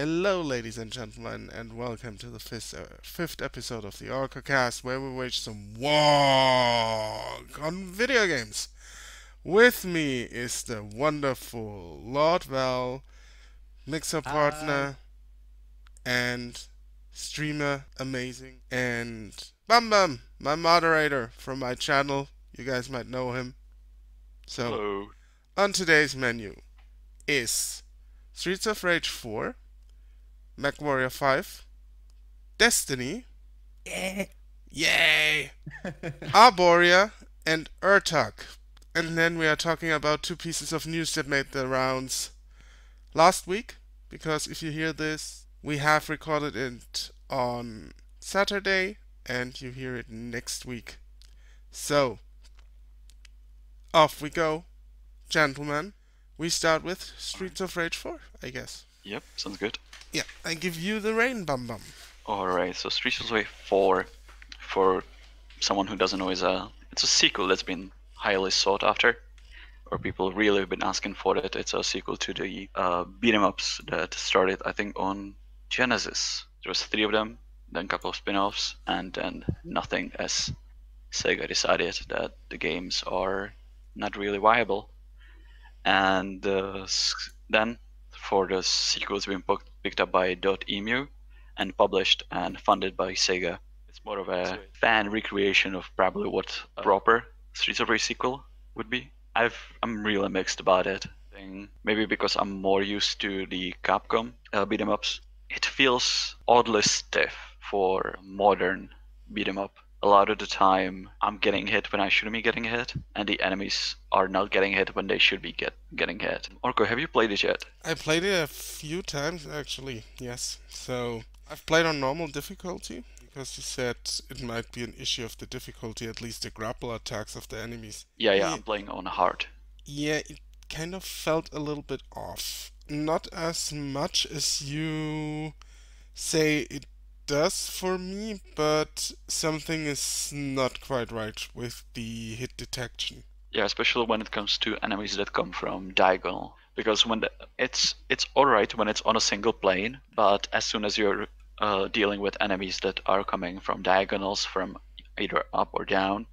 Hello, ladies and gentlemen, and welcome to the fifth, uh, fifth episode of the Orcocast, where we wage some war on video games. With me is the wonderful Lord Val, mixer partner, and streamer amazing, and Bum Bum, my moderator from my channel. You guys might know him. So, Hello. on today's menu is Streets of Rage 4, MechWarrior 5, Destiny, Yeah. yay, Arboria, and Urtuk. And then we are talking about two pieces of news that made the rounds last week, because if you hear this, we have recorded it on Saturday, and you hear it next week. So, off we go, gentlemen. We start with Streets of Rage 4, I guess. Yep, sounds good. Yeah, I give you the rain, Bum Bum. Alright, so Streets Rage 4, for someone who doesn't know, is a it's a sequel that's been highly sought after, or people really have been asking for it. It's a sequel to the uh, beat 'em ups that started, I think, on Genesis. There was three of them, then a couple of spin-offs, and then nothing as Sega decided that the games are not really viable. And uh, then for the sequels being po- picked up by Dotemu and published and funded by Sega. It's more of a fan recreation of probably what a proper Streets of Rage sequel would be. I've I'm really mixed about it. Maybe because I'm more used to the Capcom uh, beat 'em ups. It feels oddly stiff for modern beat 'em up. A lot of the time, I'm getting hit when I shouldn't be getting hit, and the enemies are not getting hit when they should be get getting hit. Orko, have you played it yet? I played it a few times actually, yes. So I've played on normal difficulty because you said it might be an issue of the difficulty, at least the grapple attacks of the enemies. Yeah, yeah, Yeah. I'm playing on hard. Yeah, it kind of felt a little bit off. Not as much as you say it does for me, but something is not quite right with the hit detection. Yeah, especially when it comes to enemies that come from diagonal. Because when the, it's it's alright when it's on a single plane, but as soon as you're uh, dealing with enemies that are coming from diagonals, from either up or down,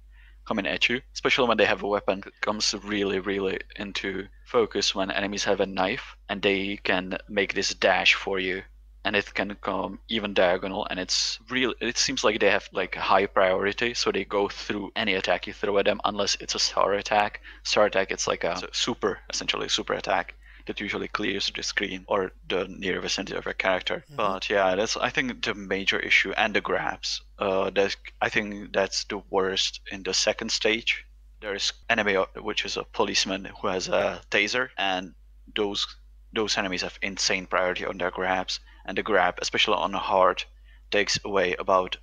coming at you, especially when they have a weapon, it comes really, really into focus when enemies have a knife and they can make this dash for you. And it can come even diagonal, and it's real. It seems like they have like a high priority, so they go through any attack you throw at them, unless it's a star attack. Star attack, it's like a it's a super, essentially a super attack that usually clears the screen or the near vicinity of a character. But yeah, that's I think the major issue and the grabs. Uh, that's I think that's the worst in the second stage. There's enemy uh, which is a policeman who has a taser, and those those enemies have insane priority on their grabs, and the grab, especially on the hard, takes away about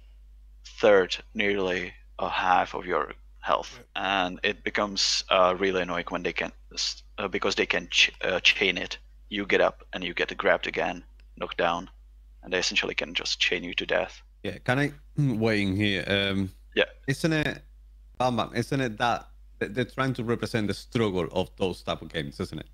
third, nearly a half of your health, and it becomes uh, really annoying when they can, uh, because they can ch- uh, chain it. You get up and you get grabbed again, knocked down, and they essentially can just chain you to death. Yeah, can I weigh in here? Um, Yeah. Isn't it, Bam Bam, isn't it that that they're trying to represent the struggle of those type of games, isn't it?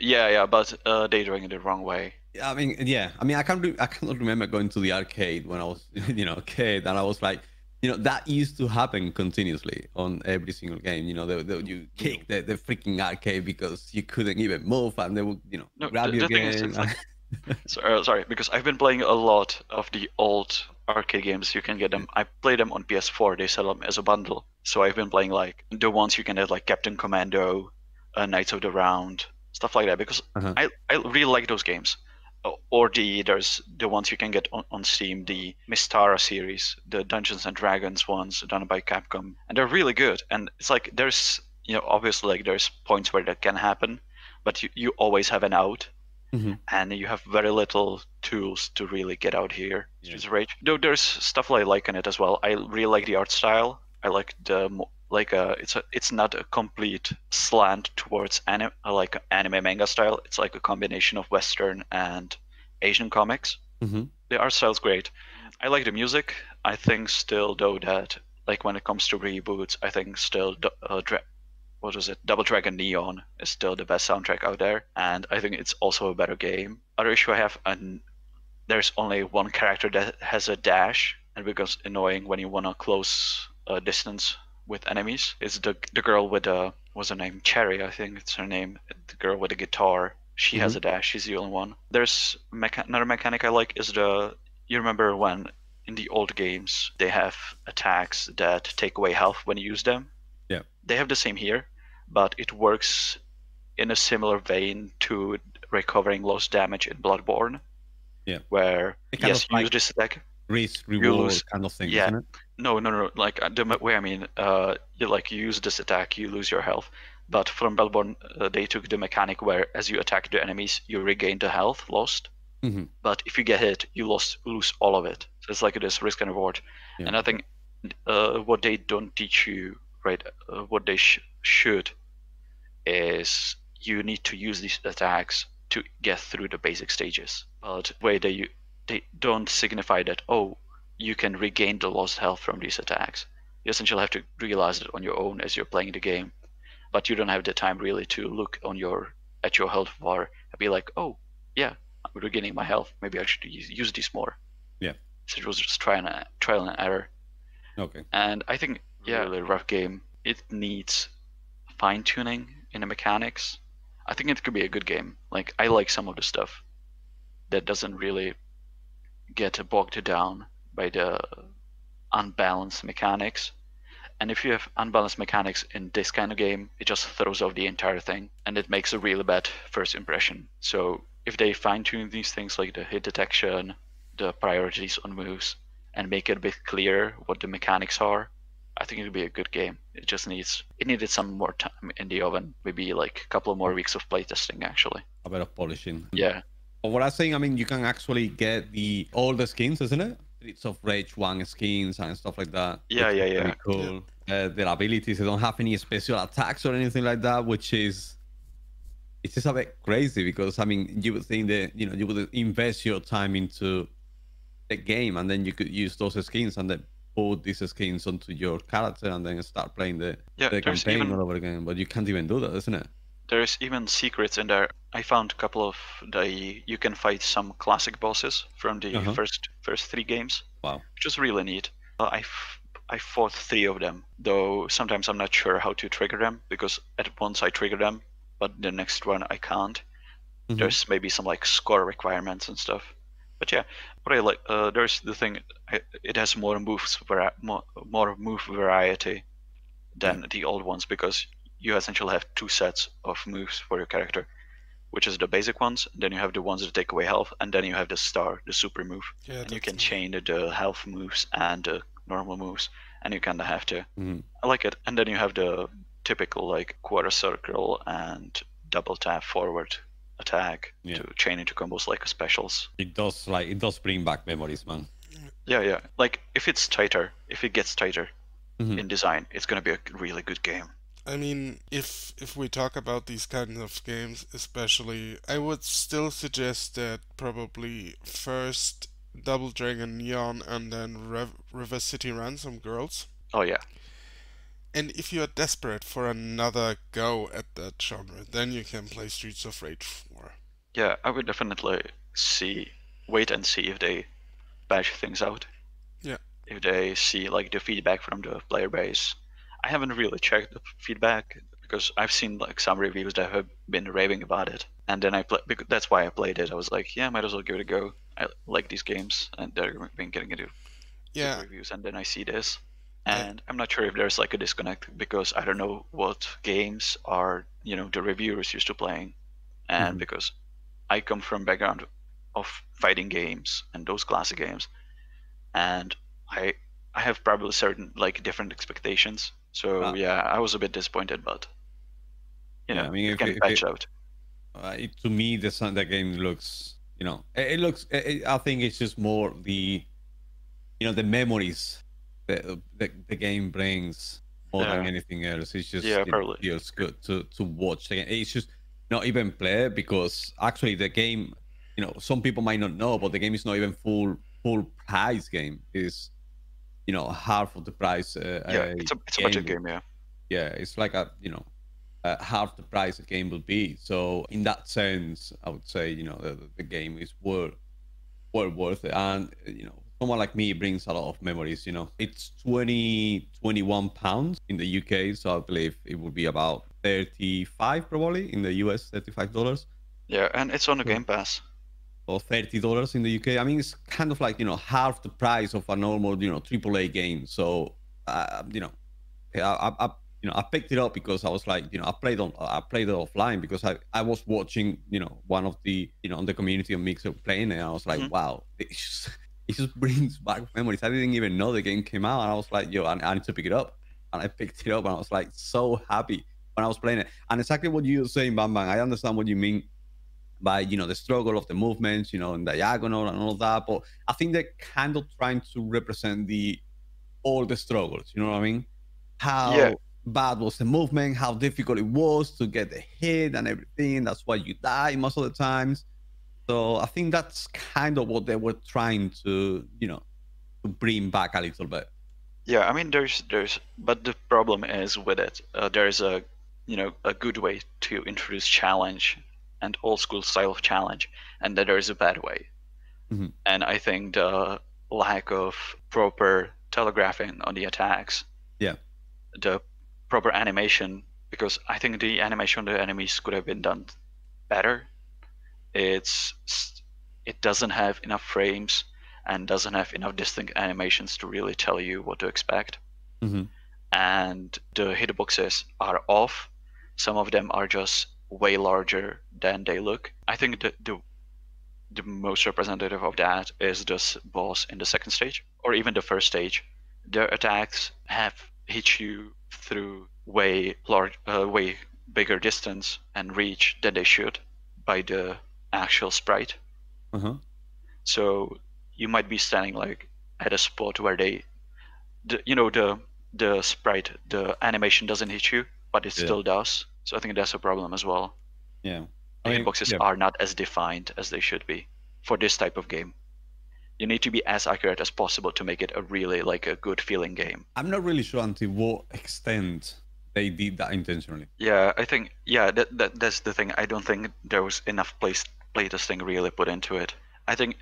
Yeah, yeah, but uh, they're doing it the wrong way. I mean, yeah. I mean, I can't. Re- I cannot remember going to the arcade when I was, you know, a kid, and I was like, you know, that used to happen continuously on every single game. You know, they, they, you kick the, the freaking arcade because you couldn't even move, and they would, you know, No, grab the- you the thing is, like- So, uh, sorry, because I've been playing a lot of the old arcade games. You can get them. I play them on PS4. They sell them as a bundle. So I've been playing like the ones you can get, like Captain Commando, uh, Knights of the Round, stuff like that. Because Uh-huh. I I really like those games. Or the there's the ones you can get on, on Steam, the Mystara series, the Dungeons and Dragons ones done by Capcom, and they're really good. And it's like there's you know obviously like there's points where that can happen, but you, you always have an out Mhm. and you have very little tools to really get out here. Yeah. Streets of Rage. Though there's stuff I like in it as well. I really like the art style. I like the like uh it's a it's not a complete slant towards anime like anime manga style. It's like a combination of Western and Asian comics. Mhm. The art style's great. I like the music. I think still though that like when it comes to reboots, I think still uh, Dra- what was it? Double Dragon Neon is still the best soundtrack out there, and I think it's also a better game. Other issue I have, and there's only one character that has a dash, and becomes annoying when you want to close a distance with enemies. is the the girl with the what's her name? Cherry, I think it's her name. The girl with the guitar. She has mm-hmm. a dash. She's the only one. There's mecha- another mechanic I like is the. You remember when in the old games they have attacks that take away health when you use them? Yeah. They have the same here, but it works in a similar vein to recovering lost damage in Bloodborne. Yeah. Where yes, you use this attack. Risk reward lose- kind of thing, yeah. No, no, no. Like uh, the way I mean, uh, you like you use this attack, you lose your health. But from Bloodborne, uh, they took the mechanic where as you attack the enemies, you regain the health lost. hmm But if you get hit, you lost lose all of it. So it's like this risk and reward. Yeah. And I think uh, what they don't teach you, right? Uh, what they sh- should is you need to use these attacks to get through the basic stages. But the way they they don't signify that oh you can regain the lost health from these attacks. You essentially have to realize it on your own as you're playing the game, but you don't have the time really to look on your at your health bar and be like, oh yeah, I'm regaining my health. Maybe I should use, use these more. Yeah. So it was just trial and trial and error. Okay. And I think yeah, really rough game. It needs fine tuning in the mechanics. I think it could be a good game. Like I like some of the stuff that doesn't really get bogged down by the unbalanced mechanics. And if you have unbalanced mechanics in this kind of game, it just throws off the entire thing and it makes a really bad first impression. So if they fine tune these things like the hit detection, the priorities on moves, and make it a bit clearer what the mechanics are, I think it would be a good game. It just needs it needed some more time in the oven, maybe like a couple of more weeks of playtesting actually. A bit of polishing. Yeah. But what I'm saying, I mean, you can actually get the all the skins, isn't it? Streets of Rage one skins and stuff like that. Yeah, which yeah, is yeah. Pretty cool. Uh, their abilities, they don't have any special attacks or anything like that, which is it's just a bit crazy because I mean, you would think that you know you would invest your time into the game and then you could use those skins and then put these skins onto your character and then start playing the, Yeah, the campaign even- all over again. But you can't even do that, isn't it? There's even secrets in there. I found a couple of the you can fight some classic bosses from the Uh-huh. first first three games, Wow. which is really neat. Uh, I f- I fought three of them, though sometimes I'm not sure how to trigger them because at once I trigger them, but the next one I can't. Mhm. There's maybe some like score requirements and stuff. But yeah, what I like, uh, there's the thing. It has more moves, more, more move variety than the old ones because you essentially have two sets of moves for your character, which is the basic ones. Then you have the ones that take away health, and then you have the star, the super move, Yeah, and you can chain the health moves and the normal moves, and you kind of have to. Mhm. I like it. And then you have the typical like quarter circle and double tap forward attack Yeah. to chain into combos like specials. It does like it does bring back memories, man. Yeah, yeah. Like if it's tighter, if it gets tighter Mhm. in design, it's gonna be a really good game. I mean, if if we talk about these kinds of games, especially, I would still suggest that probably first Double Dragon Neon and then Rev- River City Ransom Girls. Oh yeah, And if you're desperate for another go at that genre, then you can play Streets of Rage 4. yeah. I would definitely see, wait and see if they patch things out. Yeah. If they see like the feedback from the player base. I haven't really checked the feedback because I've seen like some reviews that have been raving about it, and then I play. Because that's why I played it. I was like, yeah, might as well give it a go. I like these games, and they're been getting into Yeah, reviews, and then I see this, and I'm not sure if there's like a disconnect because I don't know what games are you know the reviewers used to playing, and Mhm. because I come from background of fighting games and those classic games, and I I have probably certain like different expectations. So Ah. yeah, I was a bit disappointed, but you Yeah, know, I mean, it can it- if it- out. Uh, it, to me, the the game looks, you know, it, it looks. It, it- I think it's just more the, you know, the memories that the, the game brings more than anything else. It's just Yeah, probably. feels good to to watch game. It's just not even play because actually the game, you know, some people might not know, but the game is not even full full price game. Is you know half of the price. Uh, Yeah, it's a it's a budget game. Yeah. yeah it's like a you know uh, half the price a game will be. So in that sense, I would say you know the, the game is worth well worth it, and you know someone like me brings a lot of memories. You know, it's 20 21 pounds in the UK, so I believe it would be about 35 probably in the US, 35 dollars. Yeah, and it's on the Game Pass. Or thirty dollars in the UK. I mean, it's kind of like you know half the price of a normal you know AAA game. So uh, you know, I, I, you know I picked it up because I was like you know I played on I played it offline because I I was watching you know one of the you know on the community of Mixer playing it and I was like mm-hmm. wow it just, it just brings back memories. I didn't even know the game came out and I was like yo I, I need to pick it up and I picked it up and I was like so happy when I was playing it and exactly what you were saying Bam Bam I understand what you mean by you know the struggle of the movements, you know, in diagonal and all that. But I think they're kind of trying to represent the all the struggles. You know what I mean? How yeah. bad was the movement? How difficult it was to get the hit and everything. That's why you die most of the times. So I think that's kind of what they were trying to, you know, to bring back a little bit. Yeah, I mean, there's there's, but the problem is with it. Uh, there's a, you know, a good way to introduce challenge and old school style of challenge, and that there is a bad way. Mm-hmm. And I think the lack of proper telegraphing on the attacks, yeah, the proper animation, because I think the animation on the enemies could have been done better. It's it doesn't have enough frames and doesn't have enough distinct animations to really tell you what to expect. Mm-hmm. And the hitboxes are off. Some of them are just way larger than they look. I think the, the the most representative of that is this boss in the second stage, or even the first stage. Their attacks have hit you through way large, uh, way bigger distance and reach than they should by the actual sprite. Uh-huh. So you might be standing like at a spot where they, the, you know, the the sprite, the animation doesn't hit you, but it yeah. still does. So I think that's a problem as well. Yeah. I mean, hitboxes yeah. are not as defined as they should be for this type of game. You need to be as accurate as possible to make it a really like a good feeling game. I'm not really sure until what extent they did that intentionally. Yeah, I think yeah, that, that that's the thing. I don't think there was enough place playtesting really put into it. I think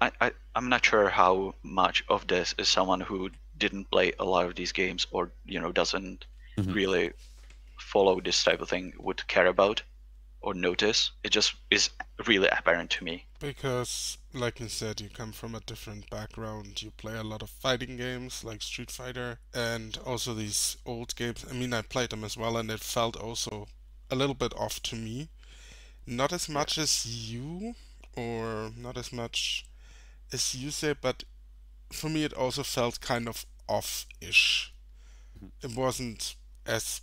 I, I I'm not sure how much of this is someone who didn't play a lot of these games or you know doesn't mm-hmm. really follow this type of thing would care about or notice. It just is really apparent to me. Because, like you said, you come from a different background. You play a lot of fighting games like Street Fighter and also these old games. I mean, I played them as well, and it felt also a little bit off to me. Not as much as you, or not as much as you say, but for me, it also felt kind of off ish. Mm-hmm. It wasn't as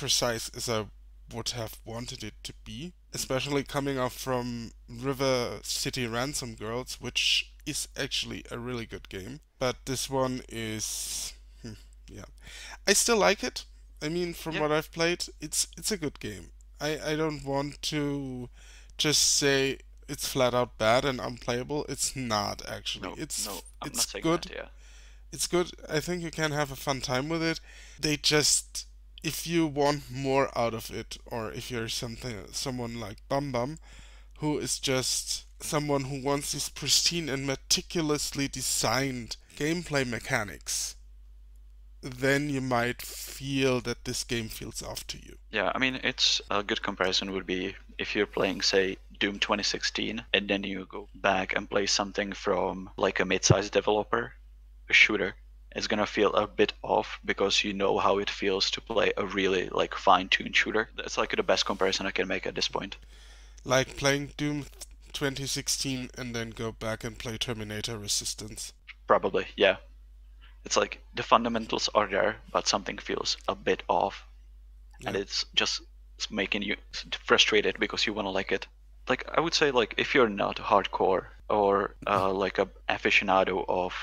precise as I would have wanted it to be, especially coming off from River City Ransom Girls, which is actually a really good game. But this one is, hmm, yeah, I still like it. I mean, from yeah. what I've played, it's it's a good game. I I don't want to just say it's flat out bad and unplayable. It's not actually. No, it's no, it's good. That, yeah. It's good. I think you can have a fun time with it. They just if you want more out of it, or if you're something someone like Bam Bam, who is just someone who wants these pristine and meticulously designed gameplay mechanics, then you might feel that this game feels off to you. Yeah, I mean, it's a good comparison would be if you're playing, say, Doom 2016, and then you go back and play something from like a mid-sized developer, a shooter, is gonna feel a bit off because you know how it feels to play a really like fine-tuned shooter. That's like the best comparison I can make at this point. Like playing Doom 2016 and then go back and play Terminator Resistance. Probably, yeah. It's like the fundamentals are there, but something feels a bit off, yeah. and it's just making you frustrated because you want to like it. Like I would say, like if you're not hardcore or uh, like a aficionado of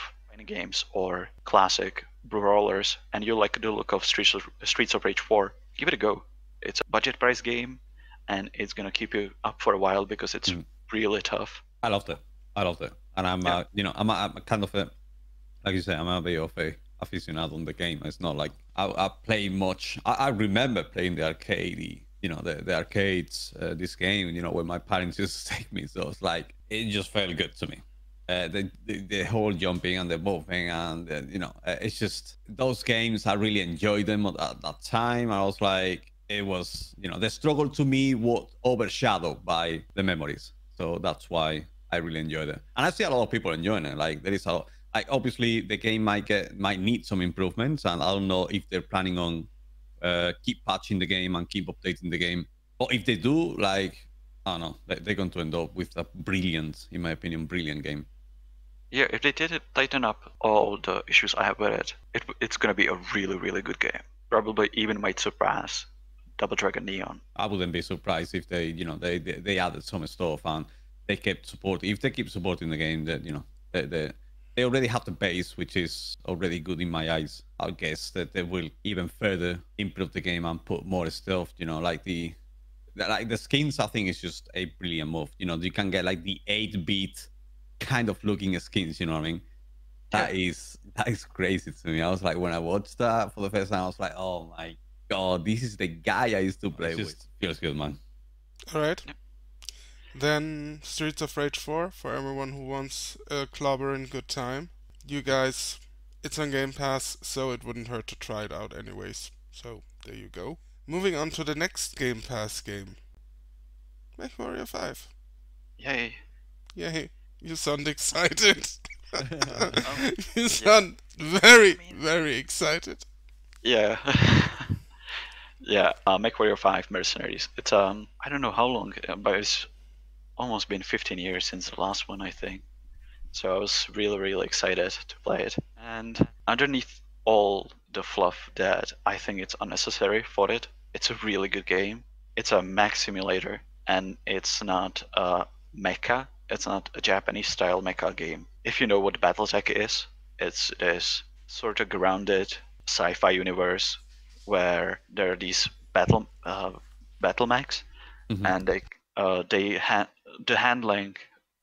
games or classic brawlers and you like the look of Streets of, Streets of Rage 4, give it a go. It's a budget price game and it's gonna keep you up for a while because it's mm. really tough. I loved it. I loved it, and I'm, yeah. uh, you know, I'm, I'm kind of a, like you say, I'm a bit of a aficionado on the game. It's not like I, I played much. I, I remember playing the arcade, you know, the the arcades. Uh, this game, you know, where my parents used to take me. So it's like it just felt good to me. Uh, the, the, the whole jumping and the moving and uh, you know uh, it's just those games I really enjoyed them at, at that time. I was like it was you know the struggle to me was overshadowed by the memories. So that's why I really enjoyed it, and I see a lot of people enjoying it. Like there is a obviously the game might get might need some improvements, and I don't know if they're planning on uh, keep patching the game and keep updating the game. But if they do, like I don't know, they're going to end up with a brilliant, in my opinion, brilliant game. Yeah, if they did tighten up all the issues I have with it, it it's gonna be a really, really good game. Probably even might surpass Double Dragon Neon. I wouldn't be surprised if they, you know, they they, they added some stuff and they kept supporting. If they keep supporting the game, that you know, they, they they already have the base, which is already good in my eyes. I guess that they will even further improve the game and put more stuff. You know, like the like the skins. I think is just a brilliant move. You know, you can get like the eight bit kind of looking skins. You know what I mean? That yeah. is that is crazy to me. I was like, when I watched that for the first time, I was like, oh my god, this is the guy I used to play with. Feels good, man. All right. Then Streets of Rage 4 for everyone who wants a clobber and good time. You guys, it's on Game Pass, so it wouldn't hurt to try it out anyways. So there you go. Moving on to the next Game Pass game. MechWarrior 5. Yay. Yay. You sound excited. you sound very, very excited. Yeah. yeah, uh, MechWarrior 5 Mercenaries. It's, um, I don't know how long, uh, but it's almost been 15 years since the last one, I think. So I was really, really excited to play it. And underneath all the fluff that I think it's unnecessary for it, it's a really good game. It's a mech simulator, and it's not a mecha. It's not a Japanese style mecha game. If you know what BattleTech is, it's this sort of grounded sci-fi universe where there are these battle uh, battle mechs, mm-hmm. and they uh, they ha- the handling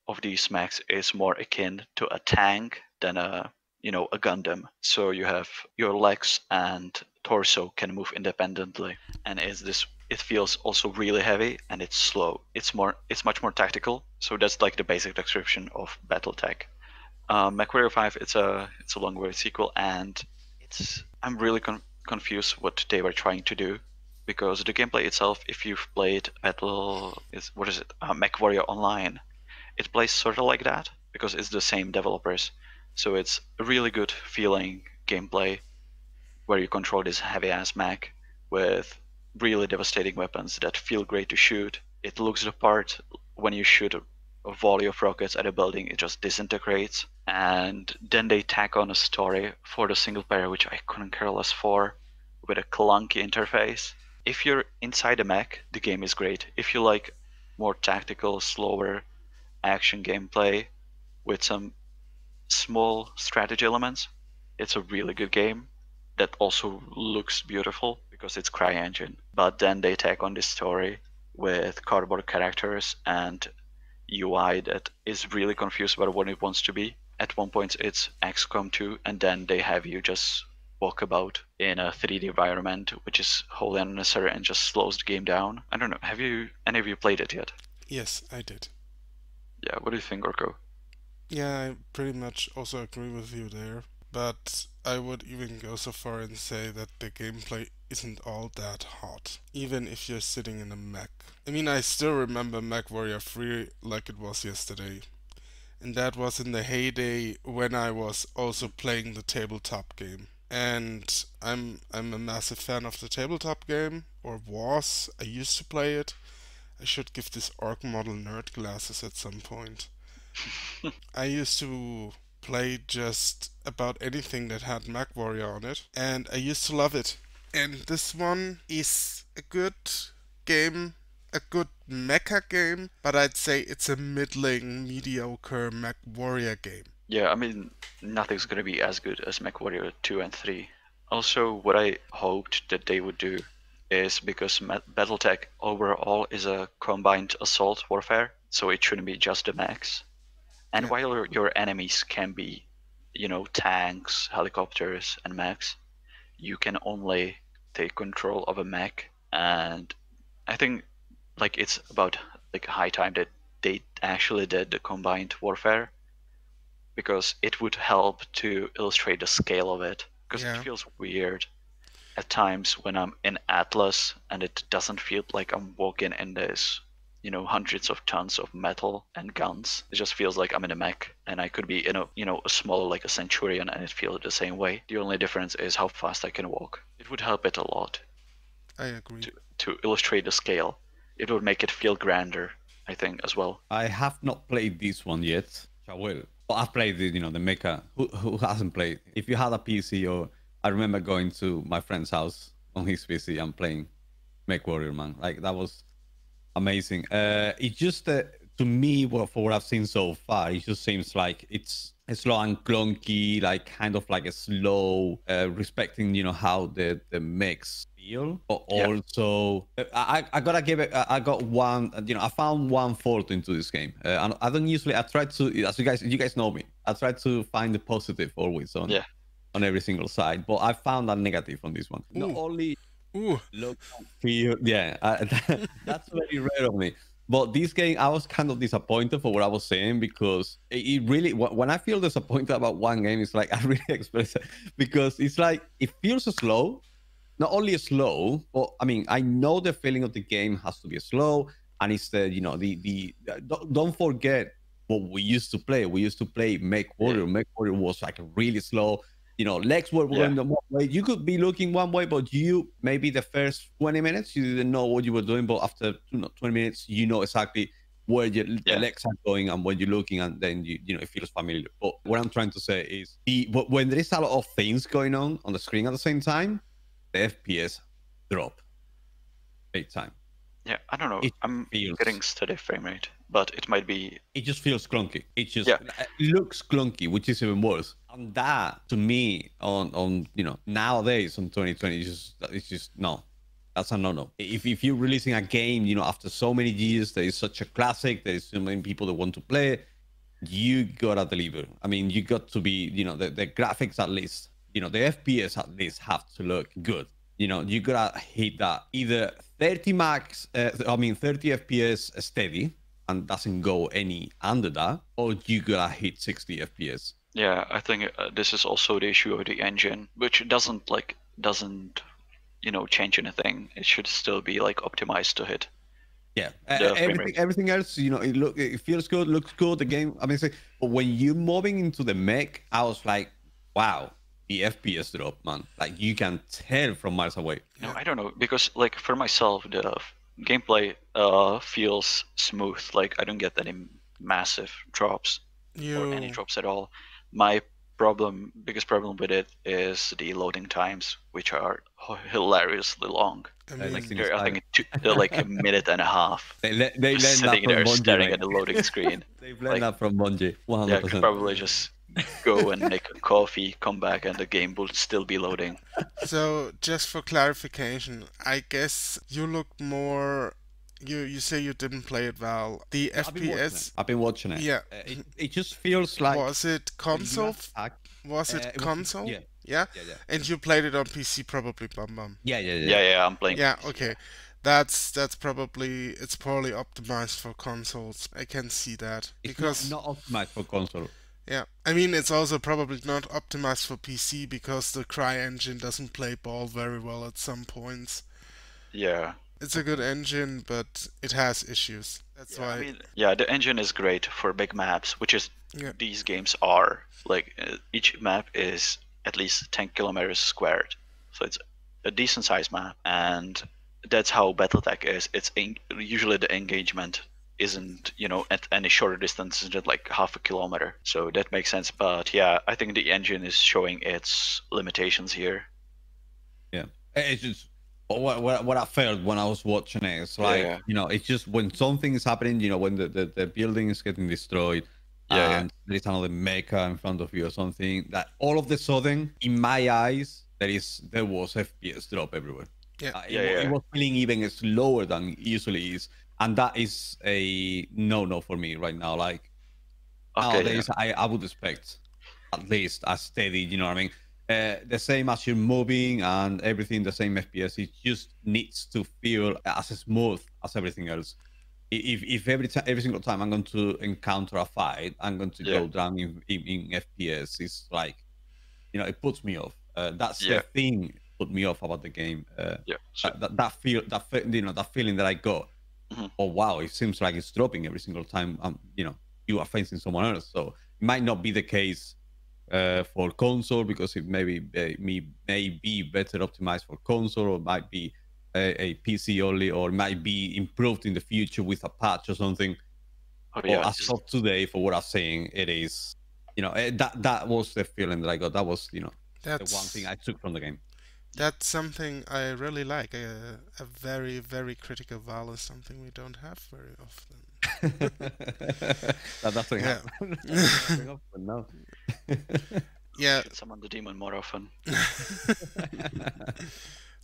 of these mechs is more akin to a tank than a you know a Gundam. So you have your legs and torso can move independently, and is this it feels also really heavy and it's slow. It's more it's much more tactical. So that's like the basic description of BattleTech. Um, MechWarrior 5 it's a it's a long way sequel and it's I'm really con- confused what they were trying to do because the gameplay itself, if you've played Battle, is what is it, uh, MechWarrior Online, it plays sort of like that because it's the same developers. So it's a really good feeling gameplay where you control this heavy ass mech with really devastating weapons that feel great to shoot. It looks the part when you shoot a, a volley of rockets at a building, it just disintegrates. And then they tack on a story for the single player, which I couldn't care less for, with a clunky interface if you're inside a mech, the game is great. If you like more tactical, slower action gameplay with some small strategy elements, it's a really good game that also looks beautiful because it's CryEngine. But then they take on this story with cardboard characters and UI that is really confused about what it wants to be. At one point, it's XCOM 2, and then they have you just walk about in a 3D environment, which is wholly unnecessary and just slows the game down. I don't know. Have you any of you played it yet? Yes, I did. Yeah. What do you think, Orko? Yeah, I pretty much also agree with you there. But I would even go so far and say that the gameplay isn't all that hot, even if you're sitting in a mech. I mean, I still remember MechWarrior 3 like it was yesterday. And that was in the heyday when I was also playing the tabletop game and I'm I'm a massive fan of the tabletop game, or was. I used to play it. I should give this orc model nerd glasses at some point. I used to play just about anything that had MechWarrior on it, and I used to love it. And this one is a good game, a good mecha game, but I'd say it's a middling, mediocre MechWarrior game. Yeah, I mean, nothing's going to be as good as MechWarrior 2 and 3. Also, what I hoped that they would do is because Battletech overall is a combined assault warfare, so it shouldn't be just the mechs. And yeah. while your enemies can be, you know, tanks, helicopters, and mechs, you can only take control of a mech, and I think like it's about like high time that they actually did the combined warfare because it would help to illustrate the scale of it because Yeah. it feels weird at times when I'm in Atlas and it doesn't feel like I'm walking in this you know hundreds of tons of metal and guns it just feels like i'm in a mech and i could be in a you know a small like a centurion and it feels the same way the only difference is how fast i can walk it would help it a lot I agree. to, to illustrate the scale it would make it feel grander i think as well I have not played this one yet. I will. But I've played the, you know, the Mecha. Who, who hasn't played? If you had a PC or I remember going to my friend's house on his PC and playing Mech Warrior, man. Like that was amazing. Uh, it just uh, to me, well, for what I've seen so far, it just seems like it's slow and clunky, like kind of like a slow, uh, respecting you know how the the mechs feel, but Yeah. also uh, I I gotta give it. I got one. uh, You know, I found one fault into this game. Uh, and I don't usually. I try to. As you guys, you guys know me. I try to find the positive always on. Yeah. On every single side, but I found a negative on this one. Not Ooh. only Ooh, look. Feel yeah uh, that's very rare of me. But this game i was kind of disappointed for what i was saying because it, it really when i feel disappointed about one game it's like i really express it. Because it's like it feels slow. Not only slow but i mean i know the feeling of the game has to be slow. And it's the you know the the don't, don't forget what we used to play. We used to play make warrior. Make warrior was like really slow you know, legs were Yeah. going the one way. You could be looking one way, but you maybe the first 20 minutes you didn't know what you were doing, but after you know, 20 minutes you know exactly where your Yeah. legs are going and where you're looking, and then you you know it feels familiar. But what I'm trying to say is the when there is a lot of things going on on the screen at the same time, the FPS drop big time. yeah i don't know It i'm feels- getting steady frame rate but it might be it just feels clunky. It just Yeah. it looks clunky, which is even worse. And that to me on on you know nowadays on 2020 it's just it's just no. That's a no no. If if you're releasing a game, you know, after so many years, there is such a classic, there is so many people that want to play, you gotta deliver. I mean, you got to be, you know, the, the graphics at least, you know, the FPS at least have to look good. You know, you gotta hit that either 30 max, uh, I mean 30 FPS steady, and doesn't go any under that, or you gotta hit 60 FPS. Yeah, I think uh, this is also the issue of the engine, which doesn't like doesn't you know change anything. It should still be like optimized to hit. Yeah, uh, everything, everything else, you know, it look, it feels good, looks good. The game, I mean, it's like- but when you're moving into the mech, I was like, wow, the FPS drop, man. Like you can tell from miles away. No, I don't know because like for myself, the f- gameplay uh feels smooth. Like I don't get any massive drops or any drops at all. My problem, biggest problem with it is the loading times, which are hilariously long. I like They're, I think two, they're like a minute and a half. They le- they Just learned that sitting from there Bungie. staring mate. at the loading screen. They've learned like- that from Bungie. 100%. Yeah, I could probably just go and make a coffee, come back, and the game will still be loading. so just for clarification, I guess you look more. You you say you didn't play it well. The I've been it. FPS I've been watching it. Yeah. Uh, it, it just feels like was it console? f- attack- Was uh, it it was- console? yeah. Yeah. Yeah, yeah, And you played it on PC, probably, Bum Bum. yeah, yeah, yeah. Yeah, yeah, I'm playing. Yeah. Okay. That's that's probably it's poorly optimized for consoles. I can see that It's because not, not optimized for console. yeah, I mean it's also probably not optimized for PC because the Cry engine doesn't play ball very well at some points. Yeah. It's a good engine, but it has issues. That's Yeah, why. I mean, yeah, the engine is great for big maps, which is Yeah. these games are. Like uh, each map is at least 10 kilometers squared, so it's a decent sized map, and that's how BattleTech is. It's en- usually the engagement isn't you know at any shorter distance than like half a kilometer, so that makes sense. But yeah, I think the engine is showing its limitations here. Yeah, it's just what, what, what I felt when I was watching it. It's like Yeah. you know, it's just when something is happening. You know, when the, the, the building is getting destroyed, Yeah, yeah. and there is another mecha in front of you or something. That all of the sudden, in my eyes, there is there was FPS drop everywhere. Yeah. Uh, it, Yeah, it was feeling even slower than it usually is, and that is a no no for me right now. Like Okay, yeah. I, I would expect at least a steady, you know what I mean? Uh, the same as you're moving and everything the same FPS. It just needs to feel as smooth as everything else. If if every time every single time I'm going to encounter a fight, I'm going to Yeah. go down in, in, in FPS. It's like you know, it puts me off. Uh, that's Yeah. the thing put me off about the game. Uh, Yeah. So that, that, feel that you know that feeling that I got. Mhm. Oh wow! It seems like it's dropping every single time. Um, you know, you are facing someone else. So it might not be the case uh, for console because it maybe uh, me may be better optimized for console or might be a, a PC only or might be improved in the future with a patch or something. oh, Or yeah, as of today, for what I'm saying, it is. You know, eh, that that was the feeling that I got. That was you know That's the one thing I took from the game. that's something I really like. A, a very very critical Val is something we don't have very often. that doesn't Yeah. happen. Very often, no. Yeah. should summon the demon more often.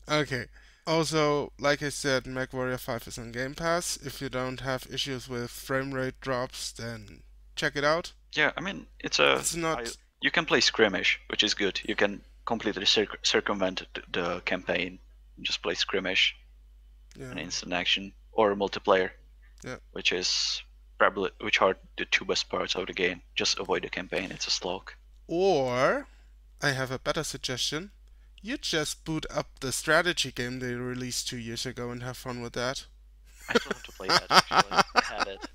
Okay. Also, like I said, MechWarrior 5 is on Game Pass. If you don't have issues with frame rate drops, then check it out. Yeah, I mean it's a. It's not. I- you can play skirmish, which is good. You can completely circ- circumvent the, the campaign. and Just play skirmish and instant action or multiplayer. Yeah. Which is probably which are the two best parts of the game. Just avoid the campaign. It's a slog. Or, I have a better suggestion. You just boot up the strategy game they released two years ago and have fun with that. I still have to play that. Actually, I had it.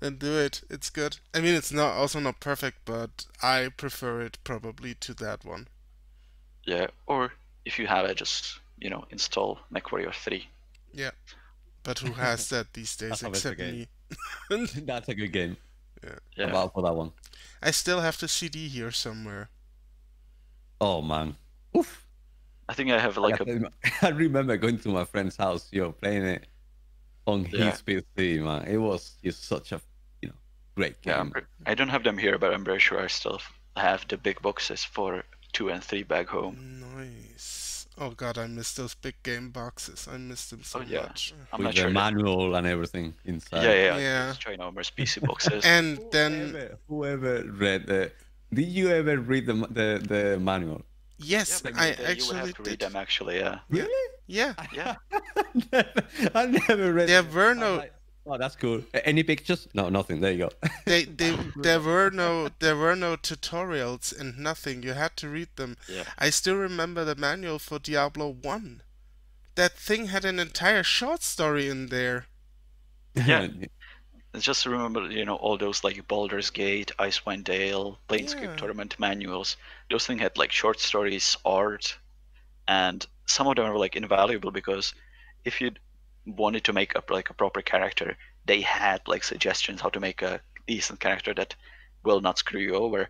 Then do it. It's good. I mean, it's not also not perfect, but I prefer it probably to that one. Yeah. Or if you have it, just you know install MechWarrior 3. But who has that these days That's except me? That's a good game. Yeah. About for that one. I still have the CD here somewhere. Oh man. Oof. I think I have like a I remember going to my friend's house, you know, playing it on Yeah. his PC, man. It was just such a, you know, great game. pre- I don't have them here, but I'm very sure I still have the big boxes for two and three back home. Nice. Oh god, I miss those big game boxes. I miss them so Oh, yeah. much. I'm With not the sure. that- manual and everything inside. yeah, yeah, Yeah. yeah. Just ginormous PC boxes. And then Whoever, whoever read the, did you ever read the the, the manual? yes, Yeah, but I you- uh, you have to read them actually. Yeah, Really? Yeah, yeah. I never read. There them. were I no- like, oh, that's cool. Any pictures? No, nothing. There you go. they they there were no there were no tutorials and nothing. You had to read them. Yeah. I still remember the manual for Diablo 1. That thing had an entire short story in there. Yeah. And Just remember, you know, all those like Baldur's Gate, Icewind Dale, Planescape Yeah. Torment manuals. Those things had like short stories, art, and some of them were like invaluable because if you wanted to make up like a proper character, they had like suggestions how to make a decent character that will not screw you over.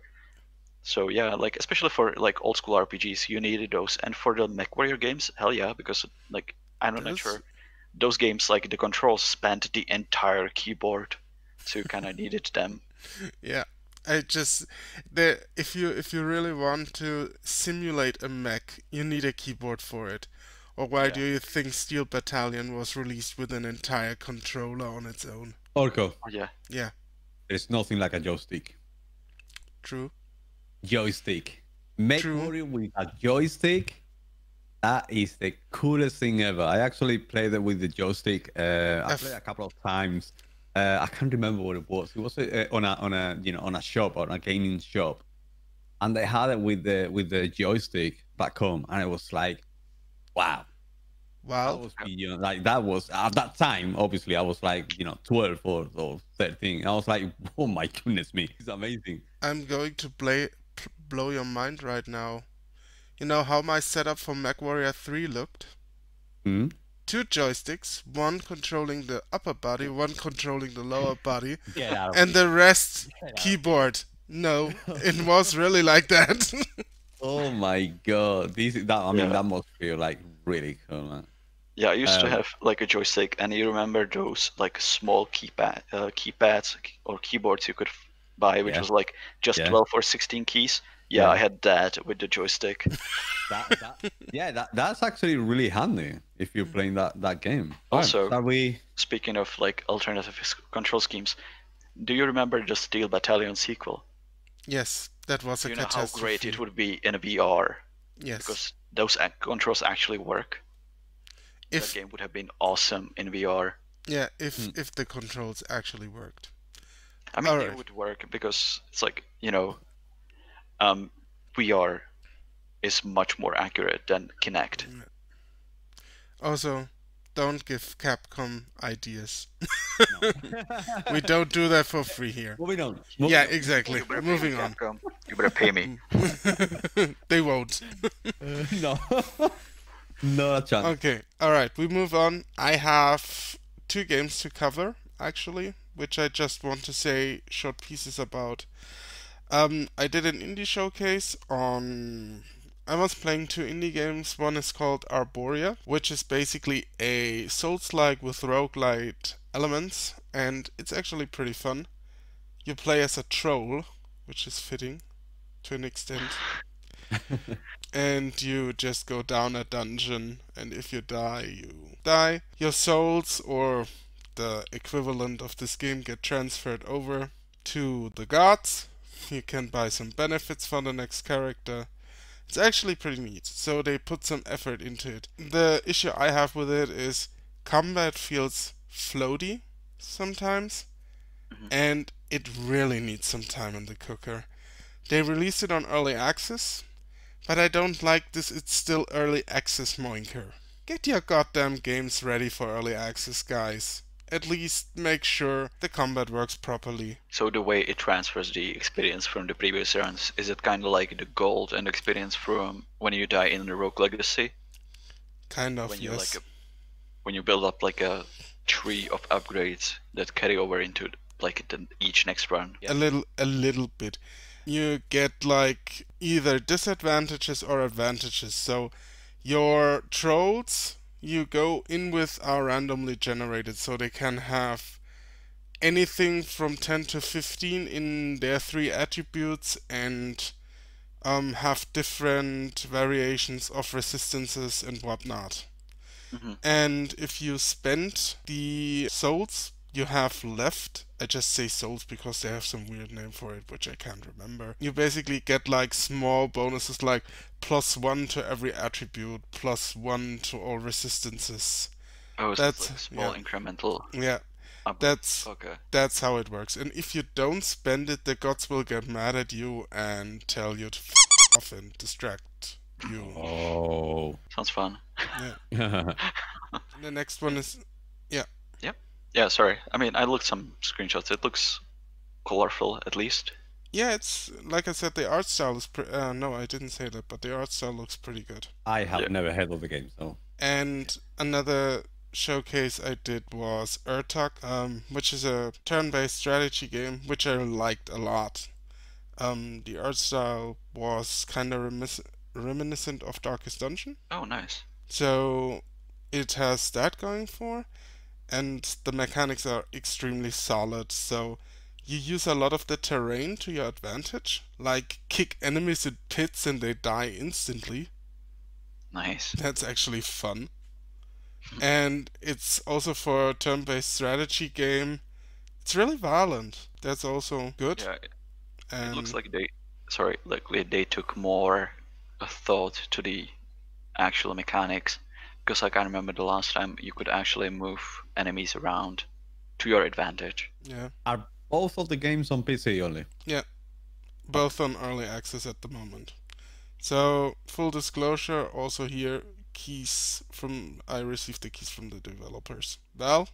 So yeah, like especially for like old school RPGs, you needed those, and for the MechWarrior games, hell yeah, because like I'm not Those- sure those games like the controls spanned the entire keyboard, so you kind of needed them. Yeah. I just the if you if you really want to simulate a mech, you need a keyboard for it. Or why Yeah. do you think Steel Battalion was released with an entire controller on its own? Orko, Oh yeah, Yeah, there's nothing like a joystick. true. Joystick. Make True. Mario with a joystick. That is the coolest thing ever. I actually played it with the joystick. Uh, I I've- played a couple of times. Uh, I can't remember what it was. It was uh, on a on a you know on a shop on a gaming shop, and they had it with the with the joystick back home, and it was like, wow, that Wow. was beyond like that was at that time. Obviously, I was like you know twelve or, or thirteen. I was like, oh my goodness me, it's amazing. I'm going to play, blow your mind right now. You know how my setup for MechWarrior 3 looked? Hmm? Two joysticks, one controlling the upper body, one controlling the lower body, Get out of and the rest keyboard. No, it was really like that. Oh my god, this that. I mean, Yeah. that must feel like really cool, man. Yeah. I used to Um, have like a joystick, and you remember those like small keypad uh, keypads or keyboards you could buy, which Yeah. was like just Yeah. 12 or 16 keys. Yeah, Yeah. I had that with the joystick. That, that, yeah, that that's actually really handy if you're playing that that game. Also- shall we? Speaking of like alternative control schemes, do you remember the Steel Battalion sequel? yes, That was a you know how great it would be in a VR Yes. because those controls actually work. If that game would have been awesome in VR. yeah, if Hmm. if the controls actually worked. I mean, Alright. it would work because it's like you know, um, VR is much more accurate than Kinect. Also, don't give Capcom ideas. No. we don't do that for free here. Moving on. Yeah, Moving exactly. You better pay Moving on. Capcom. You better pay me. they won't. on. no. Not a chance. Okay, alright, we move on. I have two games to cover, actually, which I just want to say short pieces about. Um, I did an indie showcase on. I was playing two indie games. One is called Arboria, which is basically a Souls like with roguelite elements, and it's actually pretty fun. You play as a troll, which is fitting to an extent and you just go down a dungeon and if you die you die. Your souls or the equivalent of this game get transferred over to the gods. You can buy some benefits for the next character. It's actually pretty neat. So they put some effort into it. The issue i have with it is combat feels floaty sometimes mm-hmm. and it really needs some time in the cooker. They released it on early access but I don't like this, it's still early access moinker. Get your goddamn games ready for early access, guys. At least make sure the combat works properly. So the way it transfers the experience from the previous runs is it kind of like the gold and experience from when you die in the Rogue Legacy? Kind of, when you yes. like a, when you build up like a tree of upgrades that carry over into like the, each next run. a little a little bit you get like either disadvantages or advantages so your trolls you go in with are randomly generated so they can have anything from 10 to 15 in their three attributes and um, have different variations of resistances and whatnot Mhm. and if you spend the souls you have left, I just say souls because they have some weird name for it, which I can't remember. You basically get like small bonuses like plus one to every attribute, plus one to all resistances. Oh, That's- it's like small yeah. incremental. Yeah, Up- that's okay. that's how it works. And if you don't spend it, the gods will get mad at you and tell you to f off and distract you. Oh. Sounds fun. And the next one is Yeah, sorry. I mean, I looked some screenshots. It looks colorful, at least. yeah, it's like I said, the art style is pre- uh, no, I didn't say that, but the art style looks pretty good. I have Yeah. never heard of the game, so. And another showcase I did was Urtuk, um, which is a turn-based strategy game, which I liked a lot. Um, the art style was kind of remis- reminiscent of Darkest Dungeon, Oh, nice. so it has that going for, and the mechanics are extremely solid. So you use a lot of the terrain to your advantage, like kick enemies in pits and they die instantly. Nice. That's actually fun. And it's also for a turn based strategy game. It's really violent. That's also good. Yeah, it and looks like they, sorry, like they- took more thought to the actual mechanics. Because I can't remember the last time you could actually move enemies around to your advantage. yeah, Are both of the games on PC only? Yeah. Both on early access at the moment. So full disclosure, also here keys from I received the keys from the developers. Val,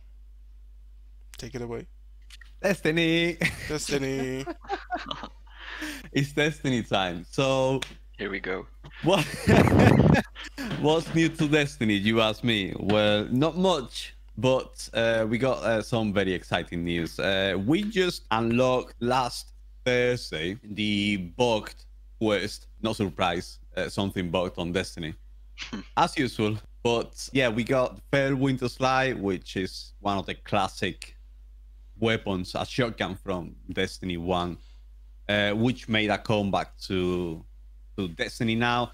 take it away. Destiny! Destiny. it's Destiny time. So, Here we go. what? What's new to Destiny? You ask me. Well, not much, but uh, we got uh, some very exciting news. Uh, we just unlocked last Thursday the bugged quest. No surprise, uh, something bugged on Destiny, as usual. But yeah, we got Felwinter's Lie, which is one of the classic weapons, a shotgun from Destiny One, uh, which made a comeback to to Destiny now.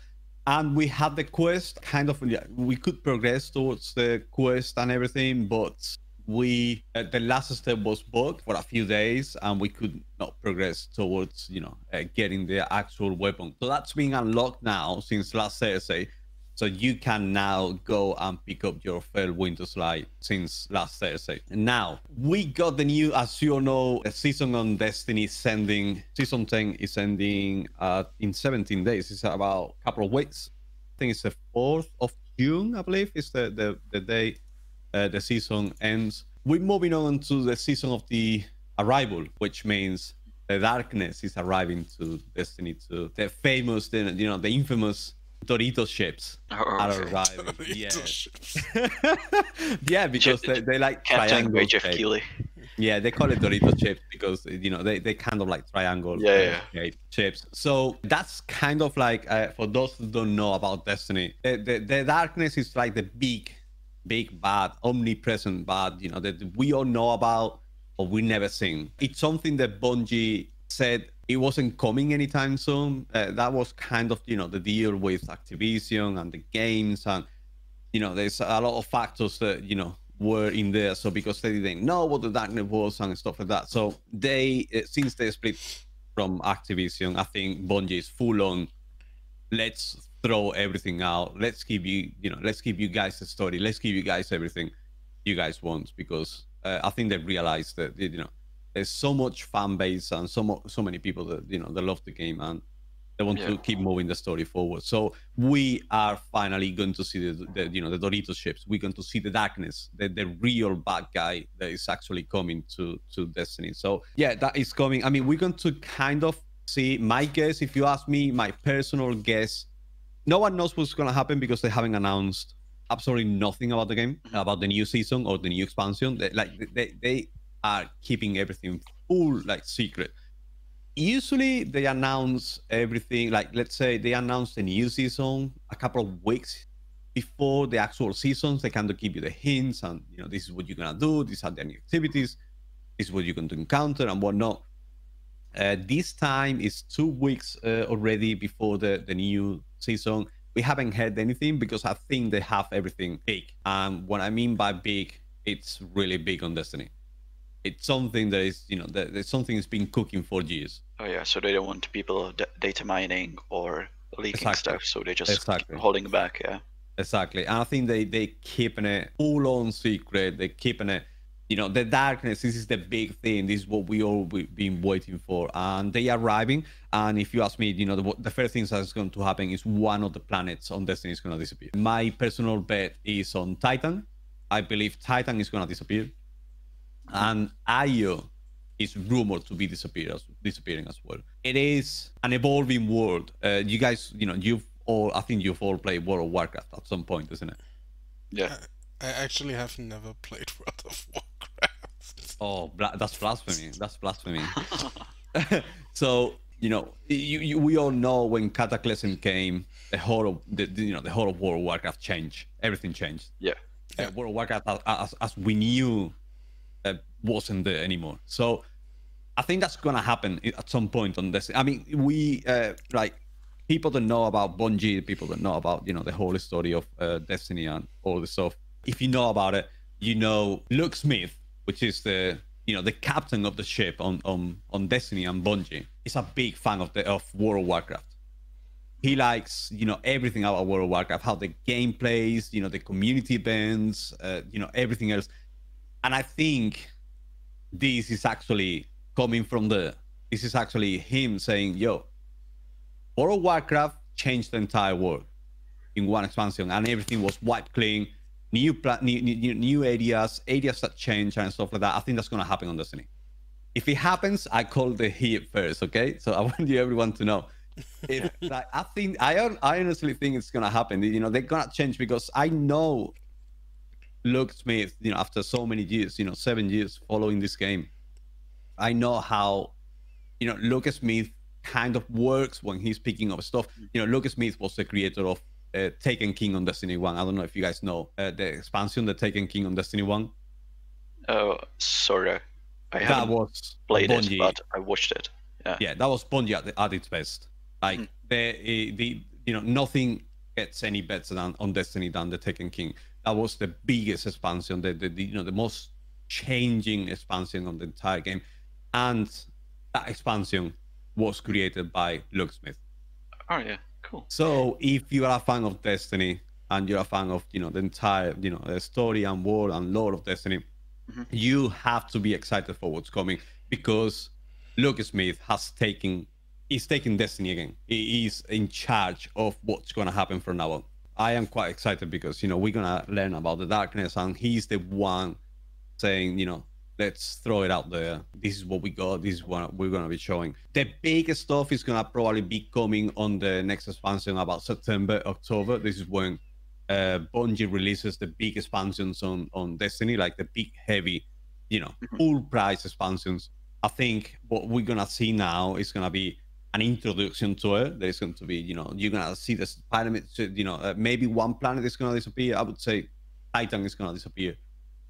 And we had the quest kind of we could progress towards the quest and everything, but we uh, the last step was bugged for a few days, and we could not progress towards you know uh, getting the actual weapon. So that's being unlocked now since last Thursday. So you can now go and pick up your Felwinter's Lie since last Thursday. Now we got the new, as you know, season on Destiny is ending. Season 10 is ending uh, in 17 days. It's about a couple of weeks. I think it's the 4th of June, I believe, is the the, the day uh, the season ends. We're moving on to the season of the arrival, which means the darkness is arriving to Destiny 2. The famous, the, you know, the infamous Dorito ships Oh, are okay. arriving. Dorito Yeah, ships. yeah, because they, they like Captain triangle Rage shape. Keeley. Yeah, they call it Dorito chips because you know they they kind of like triangle Yeah, yeah. shaped chips. So that's kind of like uh, for those who don't know about Destiny, the, the the darkness is like the big, big bad, omnipresent bad. You know that we all know about, but we never seen. It's something that Bungie said it wasn't coming anytime soon. Uh, that was kind of you know the deal with Activision and the games and you know, there's a lot of factors that, you know, were in there. So because they didn't know what the darkness was and stuff like that. So they, eh, since they split from Activision, I think Bungie is full on, let's throw everything out. Let's give you, you know, let's give you guys the story. Let's give you guys everything you guys want because uh, I think they realized that, you know, there's so much fan base and so, mo- so many people that, you know, they love the game and they want Yeah. to keep moving the story forward. So we are finally going to see the, the you know the Dorito ships. We're going to see the darkness, the, the real bad guy that is actually coming to to Destiny. So yeah, that is coming. I mean, we're going to kind of see. My guess, if you ask me, my personal guess, no one knows what's going to happen because they haven't announced absolutely nothing about the game, mm-hmm. about the new season or the new expansion. They, like they they are keeping everything full like secret. Usually they announce everything like let's say they announce the new season a couple of weeks before the actual seasons they kind of give you the hints and you know this is what you're gonna do these are the new activities this is what you're going to encounter and whatnot. Uh, this time is two weeks uh, already before the, the new season. We haven't heard anything because i think they have everything big. And what i mean by big it's really big on destiny it's something that is you know that, that something has been cooking for years Oh yeah, so they don't want people d- data mining or leaking Exactly. stuff, so they just Exactly. holding back. Yeah. Exactly. And I think they they keeping it all on secret. They're keeping it, you know, the darkness. This is the big thing. This is what we all we- been waiting for, and they are arriving. And if you ask me, you know, the, the first thing that's going to happen is one of the planets on Destiny is going to disappear. My personal bet is on Titan. I believe Titan is going to disappear, and Io is rumored to be disappear as, disappearing as well. It is an evolving world. Uh, you guys, you know, you've all, I think you've all played World of Warcraft at some point, isn't it? Yeah. I actually have never played World of Warcraft. Oh, bla- that's blasphemy. That's blasphemy. so you know, you, you, we all know when Cataclysm came, the whole of the, the- you know the whole of World of Warcraft changed. Everything changed. Yeah. Uh, World of Warcraft, as, as, as we knew, wasn't there anymore. So I think that's gonna happen at some point on this. I mean, we uh, like people that know about Bungie, people that know about you know the whole story of uh, Destiny and all this stuff. If you know about it, you know Luke Smith, which is the you know the captain of the ship on on on Destiny and Bungie, is a big fan of the of World of Warcraft he likes you know everything about World of Warcraft, how the game plays, you know the community events, uh, you know everything else. And I think this is actually coming from the. This is actually him saying, "Yo, World of Warcraft changed the entire world in one expansion, and everything was wiped clean." New, new, new new areas, areas that change and stuff like that. I think that's gonna happen on Destiny. If it happens, I call the hit first, okay? So I want you everyone to know if like I think I I honestly think it's gonna happen. You know, they're gonna change because I know Luke Smith, you know, after so many years, you know, seven years following this game, I know how, you know, Luke Smith kind of works when he's picking up stuff. You know, Luke Smith was the creator of uh, Taken King on Destiny One. I don't know if you guys know uh, the expansion, the Taken King on Destiny One. Uh, sorry, I That haven't was played Bungie. it, but I watched it. Yeah. yeah that was Bungie at, the, at its best like Mhm. the eh, the you know nothing gets any better than on destiny than the Taken king that was the biggest expansion the, the, the you know the most changing expansion on the entire game, and that expansion was created by Luke Smith. Oh yeah, cool. So if you are a fan of Destiny and you're a fan of you know the entire you know the story and world and lore of Destiny, Mhm. you have to be excited for what's coming because Luke Smith has taken he's taking Destiny again. He is in charge of what's gonna happen from now on. I am quite excited because you know we're gonna learn about the darkness and he's the one saying you know let's throw it out there. This is what we got. This is what we're gonna be showing. The biggest stuff is gonna probably be coming on the next expansion about September, October. This is when uh, Bungie releases the big expansions on on Destiny, like the big heavy, you know, Mhm. full price expansions. I think what we're gonna see now is gonna be an introduction to it. There's going to be, you know, you're gonna see this pyramid. You know, uh, maybe one planet is gonna disappear. I would say Titan is gonna disappear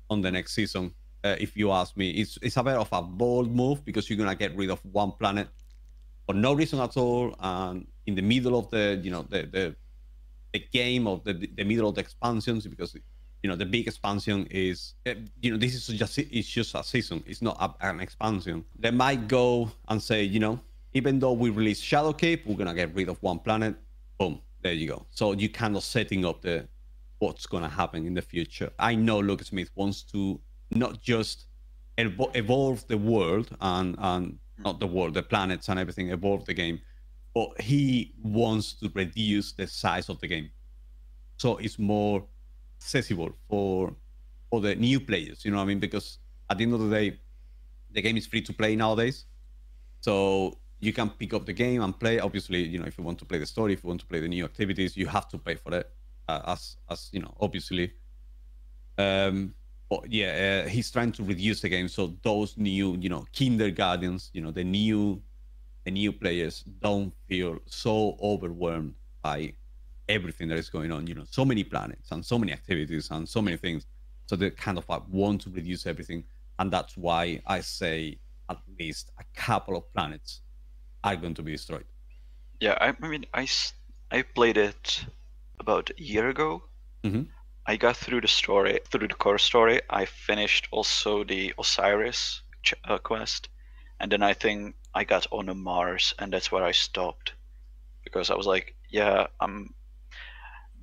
on the next season. Uh, if you ask me, it's it's a bit of a bold move because you're gonna get rid of one planet for no reason at all, and in the middle of the, you know, the the, the game of the the middle of the expansions because you know the big expansion is uh, you know this is just it's just a season it's not a, an expansion they might go and say you know even though we release Shadowkeep, we're gonna get rid of one planet. Boom. There you go. So you kind of setting up the what's gonna happen in the future. I know lucas smith wants to not just evo- evolve the world and and not the world the planets and everything evolve the game but he wants to reduce the size of the game. So it's more accessible for for the new players you know what i mean? Because at the end of the day the game is free to play nowadays. So you can pick up the game and play. Obviously you know if you want to play the story if you want to play the new activities you have to pay for it uh, as as you know obviously. Um but yeah uh, he's trying to reduce the game. So those new you know kindergartens you know the new the new players don't feel so overwhelmed by everything that is going on. You know so many planets and so many activities and so many things. So they kind of like want to reduce everything. And that's why i say at least a couple of planets are going to be destroyed Yeah, I, I mean, I, I played it about a year ago. Mhm. I got through the story, through the core story. I finished also the Osiris ch- uh, quest, and then I think I got on a Mars, and that's where I stopped, because I was like, yeah, I'm.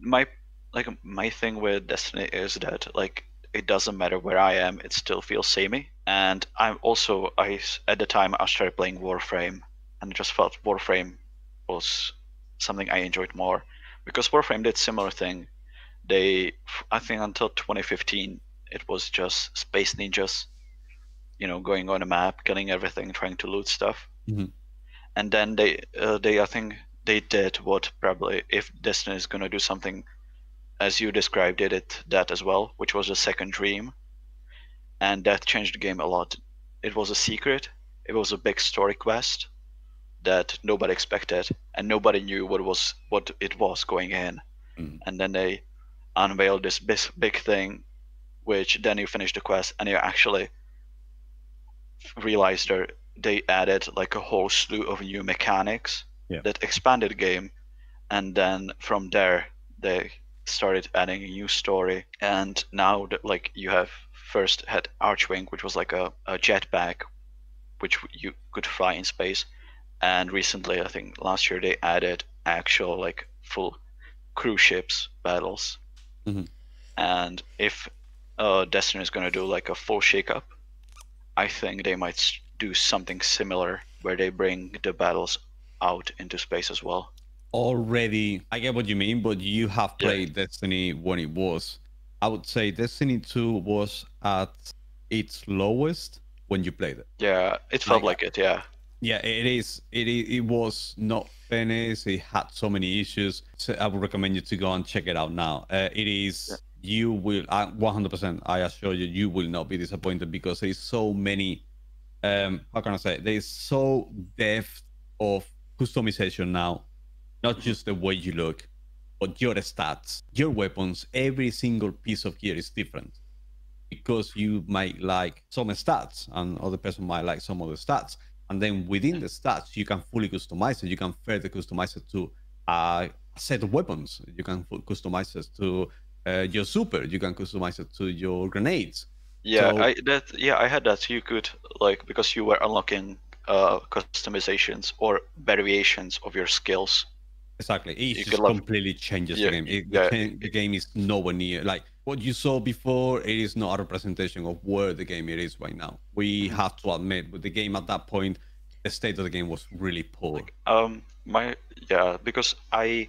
My like my thing with Destiny is that like it doesn't matter where I am, it still feels samey. And I'm also I s- at the time I started playing Warframe, and I just felt Warframe was something I enjoyed more because Warframe did similar thing. They, I think, until 2015, it was just space ninjas, you know, going on a map, killing everything, trying to loot stuff. Mhm. And then they, uh, they, I think, they did what probably if Destiny is gonna do something, as you described, did it that as well, which was a second dream, and that changed the game a lot. It was a secret. It was a big story quest that nobody expected and nobody knew what was what it was going in Mhm. and then they unveiled this big, big thing which then you finish the quest and you actually realize that they added like a whole slew of new mechanics Yeah. that expanded the game and then from there they started adding a new story and now that like you have first had archwing which was like a, a jetpack which you could fly in space and recently i think last year they added actual like full cruise ships battles. Mhm. and if uh, destiny is going to do like a full shakeup i think they might do something similar where they bring the battles out into space as well. Already i get what you mean but you have Yeah. played destiny when it was. I would say destiny 2 was at its lowest when you played it. Yeah it felt Like- like it yeah yeah it is. It it was not finished. It had so many issues. So i would recommend you to go and check it out now. Uh, it is you will uh, 100% i assure you you will not be disappointed because there's so many um how can i say there's so depth of customization now not just the way you look but your stats your weapons every single piece of gear is different. Because you might like some stats and other person might like some other stats and then within the stats you can fully customize it you can further customize it to uh, a set of weapons you can customize it to uh, your super you can customize it to your grenades Yeah, So- I that yeah I had that. You could like because you were unlocking uh customizations or variations of your skills. Exactly. It You just could love- completely changes Yeah, the game. It, yeah. the, game the game is nowhere near like what you saw before. It is not a representation of where the game it is right now. We Mm-hmm. have to admit, with the game at that point, the state of the game was really poor. Um, my yeah, because I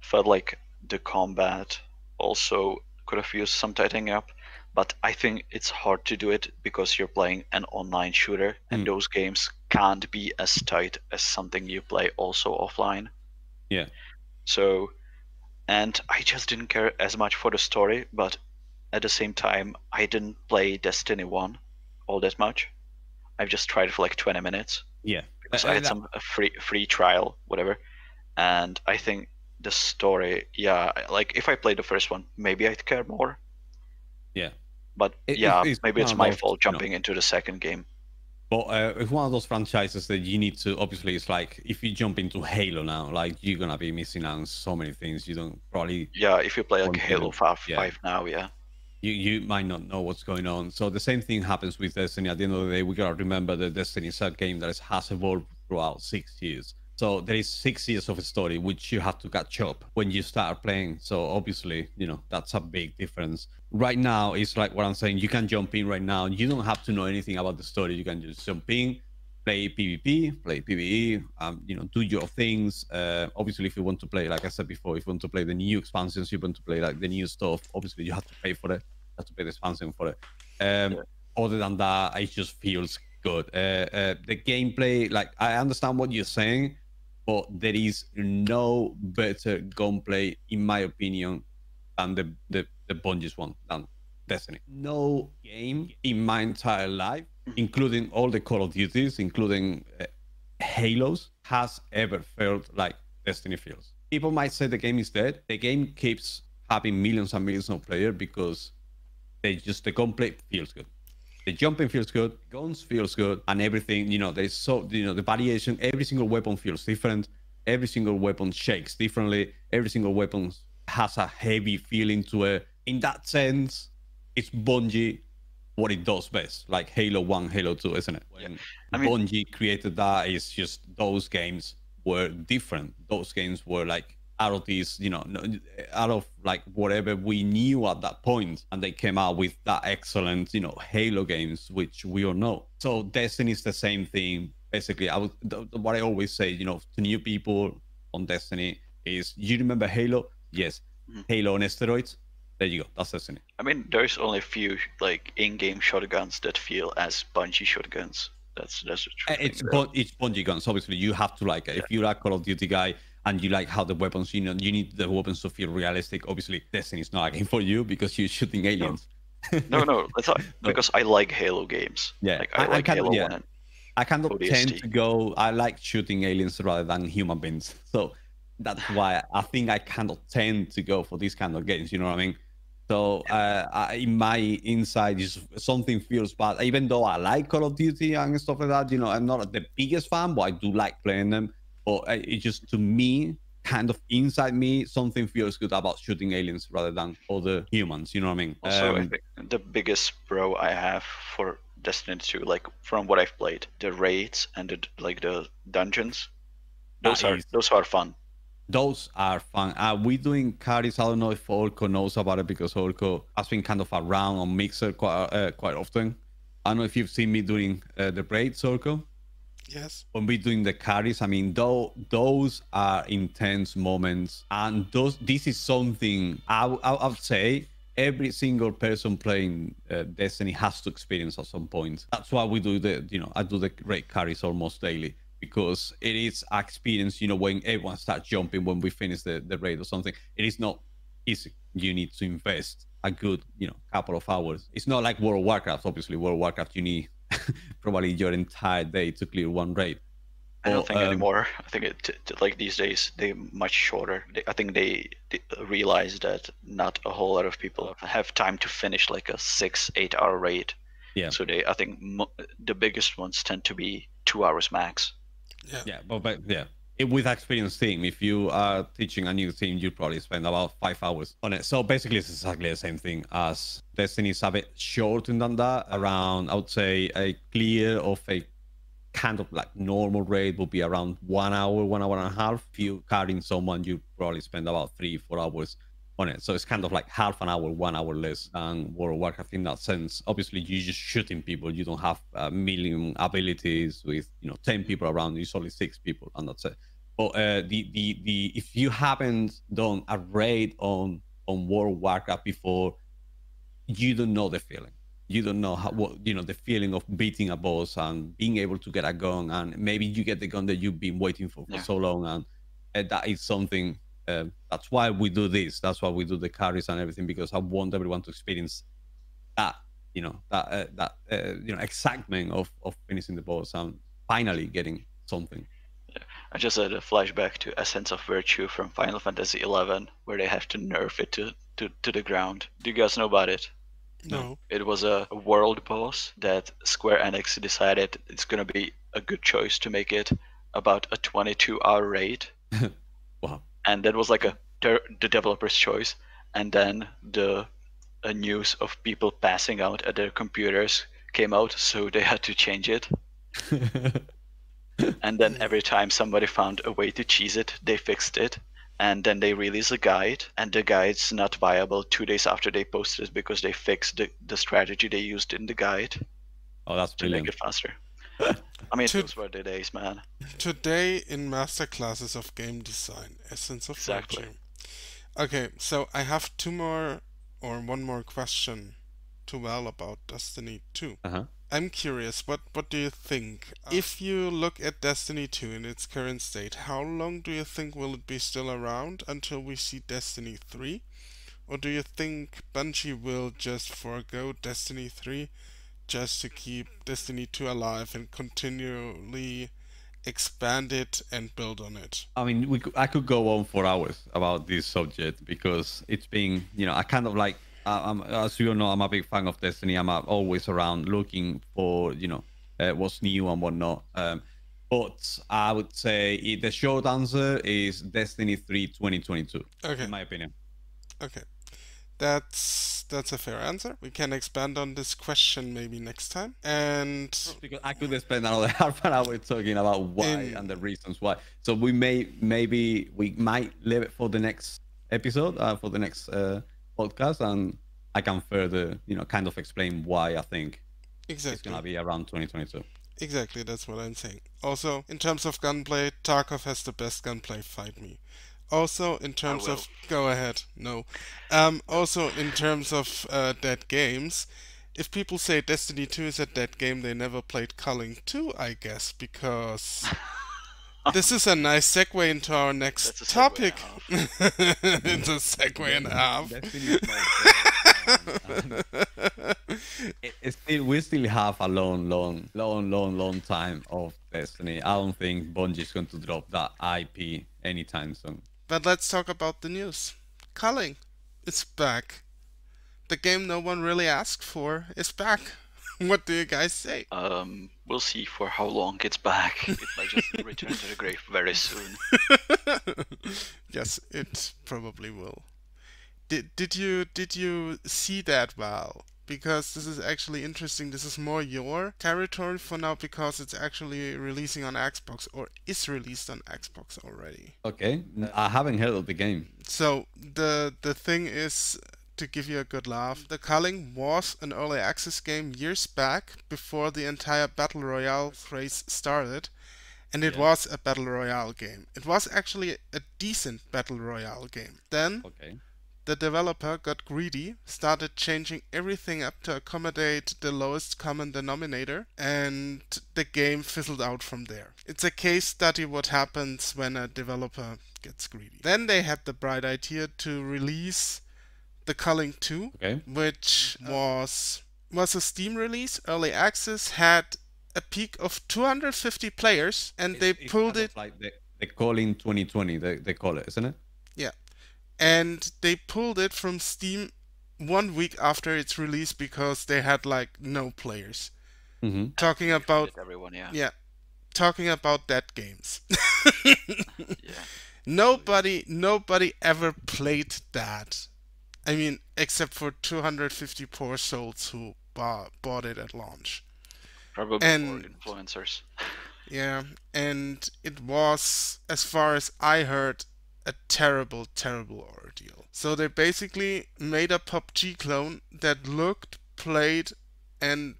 felt like the combat also could have used some tightening up, but I think it's hard to do it because you're playing an online shooter, and Mm. those games can't be as tight as something you play also offline. Yeah. So, and I just didn't care as much for the story, but at the same time, I didn't play Destiny 1 all that much. I've just tried it for like 20 minutes Yeah. because Uh, I had that- some a free free trial, whatever. And I think the story, yeah, like if I played the first one, maybe I'd care more. Yeah. But It- yeah, it's- it's maybe it's of my those, fault jumping into the second game. But uh, it's one of those franchises that you need to obviously. It's like if you jump into Halo now, like you're gonna be missing out on so many things. You don't probably Yeah, if you play like Halo 5, yeah. 5 now, yeah. you, you might not know what's going on. So the same thing happens with Destiny. At the end of the day, we gotta remember that Destiny is a game that has evolved throughout six years. So there is six years of a story which you have to catch up when you start playing. So obviously, you know, that's a big difference. Right now, it's like what I'm saying, you can jump in right now. You don't have to know anything about the story. You can just jump in, play PvP, play PvE, um, you know, do your things. Uh, obviously, if you want to play, like I said before, if you want to play the new expansions, you want to play like the new stuff, obviously you have to pay for it. You have to pay the expansion for it. Um, Yeah. Other than that, it just feels good. Uh, uh, the gameplay, like I understand what you're saying, but there is no better gunplay, in my opinion, than the the, the Bungie's one, than Destiny. No game in my entire life, including all the Call of Duties, including uh, Halos, has ever felt like Destiny feels. People might say the game is dead. The game keeps having millions and millions of players because they just the gunplay feels good. The jumping feels good, guns feels good, and everything. You know, there's so you know the variation. Every single weapon feels different. Every single weapon shakes differently. Every single weapon has a heavy feeling to it. In that sense, it's Bungie what it does best, like Halo One, Halo Two, isn't it? When I mean- Bungie created that, it's just those games were different. Those games were like out of these, you know, out of like whatever we knew at that point, and they came out with that excellent, you know, Halo games, which we all know. So Destiny is the same thing. Basically, I would what I always say, you know, to new people on Destiny is, you remember Halo? Yes, Mhm. Halo on steroids. There you go. That's Destiny. I mean, there's only a few like in-game shotguns that feel as Bungie shotguns. That's that's true Uh, It's thing, it's Bungie guns. Obviously, you have to like it. If you're a Call of Duty guy and you like how the weapons, you know, you need the weapons to feel realistic. Obviously, Destiny is not a game for you because you're shooting aliens. No, no, No. because I like Halo games. Yeah, like I, I- I like kind of- Halo yeah. I kind of tend to go. I like shooting aliens rather than human beings. So that's why I think I kind of tend to go for these kind of games. You know what I mean? So uh, I, in my inside, is something feels bad. Even though I like Call of Duty and stuff like that, you know, I'm not the biggest fan, but I do like playing them. But uh, it just to me, kind of inside me, something feels good about shooting aliens rather than other humans. You know what I mean? Also, I Um, think the biggest pro I have for Destiny 2, like from what I've played, the raids and the like the dungeons, those are is- those are fun. Those are fun. Are we doing carries? I don't know if Orko knows about it because Orko has been kind of around on Mixer quite uh, quite often. I don't know if you've seen me doing uh, the braids, Orko. Yes. When we're doing the carries, I mean, though those are intense moments, and those this is something I I would say every single person playing uh, Destiny has to experience at some point. That's why we do the, you know, I do the raid carries almost daily because it is experience. You know, when everyone starts jumping when we finish the the raid or something, it is not easy. You need to invest a good, you know, couple of hours. It's not like World of Warcraft. Obviously, World of Warcraft, you need probably your entire day to clear one raid. I don't think um, anymore. I think it t- t- like these days they're much shorter. They, I think they, they realize that not a whole lot of people have time to finish like a six, eight hour raid. Yeah. So they, I think mo- the biggest ones tend to be two hours max. Yeah. Yeah, but, but yeah, it, with experienced team, if you are teaching a new team, you probably spend about five hours on it. So basically, it's exactly the same thing as Destiny is a bit shorter than that. Around, I would say, a clear of a kind of like normal rate would be around one hour, one hour and a half. If you're carrying someone, you probably spend about three, four hours on it. So it's kind of like half an hour, one hour less than World of Warcraft in that sense. Obviously, you're just shooting people. You don't have a million abilities with you know ten people around. It's only six people, and that's it. But uh, the the the if you haven't done a raid on on World of Warcraft before, you don't know the feeling. You don't know how what you know the feeling of beating a boss and being able to get a gun, and maybe you get the gun that you've been waiting for for Yeah. so long, and uh, that is something uh, that's why we do this. That's why we do the carries and everything because I want everyone to experience that, you know, that uh, that uh, you know excitement of of finishing the boss and finally getting something. I just had a flashback to Essence of Virtue from Final Fantasy XI, where they have to nerf it to, to, to the ground. Do you guys know about it? No. It was a, a world boss that Square Enix decided it's gonna be a good choice to make it about a 22 hour raid, Wow. And that was like a the developer's choice. And then the a news of people passing out at their computers came out, so they had to change it. And then every time somebody found a way to cheese it, they fixed it. And then they released a guide, and the guide's not viable two days after they posted it because they fixed the, the strategy they used in the guide oh, that's to make it faster. I mean, To- those were the days, man. Today in Masterclasses of Game Design, Essence of Exactly. Virtue. Okay, so I have two more or one more question to Val about Destiny 2. Uh-huh. I'm curious, what what do you think? If you look at Destiny 2 in its current state, how long do you think will it be still around until we see Destiny 3? Or do you think Bungie will just forego Destiny 3 just to keep Destiny 2 alive and continually expand it and build on it? I mean, we could, I could go on for hours about this subject because it's been, you know, I kind of like, I'm, as you know, I'm a big fan of Destiny. I'm always around looking for, you know, uh, what's new and whatnot. Um, but I would say the short answer is Destiny 3 2022, Okay. in my opinion. Okay. That's that's a fair answer. We can expand on this question maybe next time. And Because I could spend another half an hour talking about why In- and the reasons why. So we may, maybe we might leave it for the next episode, uh, for the next uh, podcast, and I can further, you know, kind of explain why I think exactly. it's gonna be around 2022. Exactly, that's what I'm saying. Also, in terms of gunplay, Tarkov has the best gunplay, fight me. Also, in terms of go ahead, no. Um, also, in terms of uh, dead games, if people say Destiny 2 is a dead game, they never played Culling 2, I guess, because this is a nice segue into our next That's a segue topic. and it's a segue and a half. It- it's still, we still have a long, long, long, long, long time of Destiny. I don't think Bungie is going to drop that IP anytime soon. But let's talk about the news. Culling is back. The game no one really asked for is back. what do you guys say? Um, we'll see for how long it's back. It might just return to the grave very soon. yes, it probably will. Did did you did you see that Val? Because this is actually interesting. This is more your territory for now because it's actually releasing on Xbox or is released on Xbox already. Okay, I haven't heard of the game. So the the thing is to give you a good laugh. The Culling was an early access game years back before the entire battle royale craze started, and it was a battle royale game. It was actually a decent battle royale game. Then Okay. The developer got greedy, started changing everything up to accommodate the lowest common denominator, and the game fizzled out from there. It's a case study what happens when a developer gets greedy. Then they had the bright idea to release the Culling 2, Okay. which was was a Steam release, early access, had a peak of 250 players, and they pulled it like the, the calling 2020. They, they call it, isn't it? Yeah. And they pulled it from Steam one week after its release because they had like no players. Mm-hmm. Talking about Everyone, yeah. yeah. talking about dead games. Yeah. nobody, nobody ever played that. I mean, except for 250 poor souls who bought, bought it at launch. Probably And- more influencers. Yeah, and it was, as far as I heard, a terrible, terrible ordeal. So they basically made a PUBG clone that looked, played, and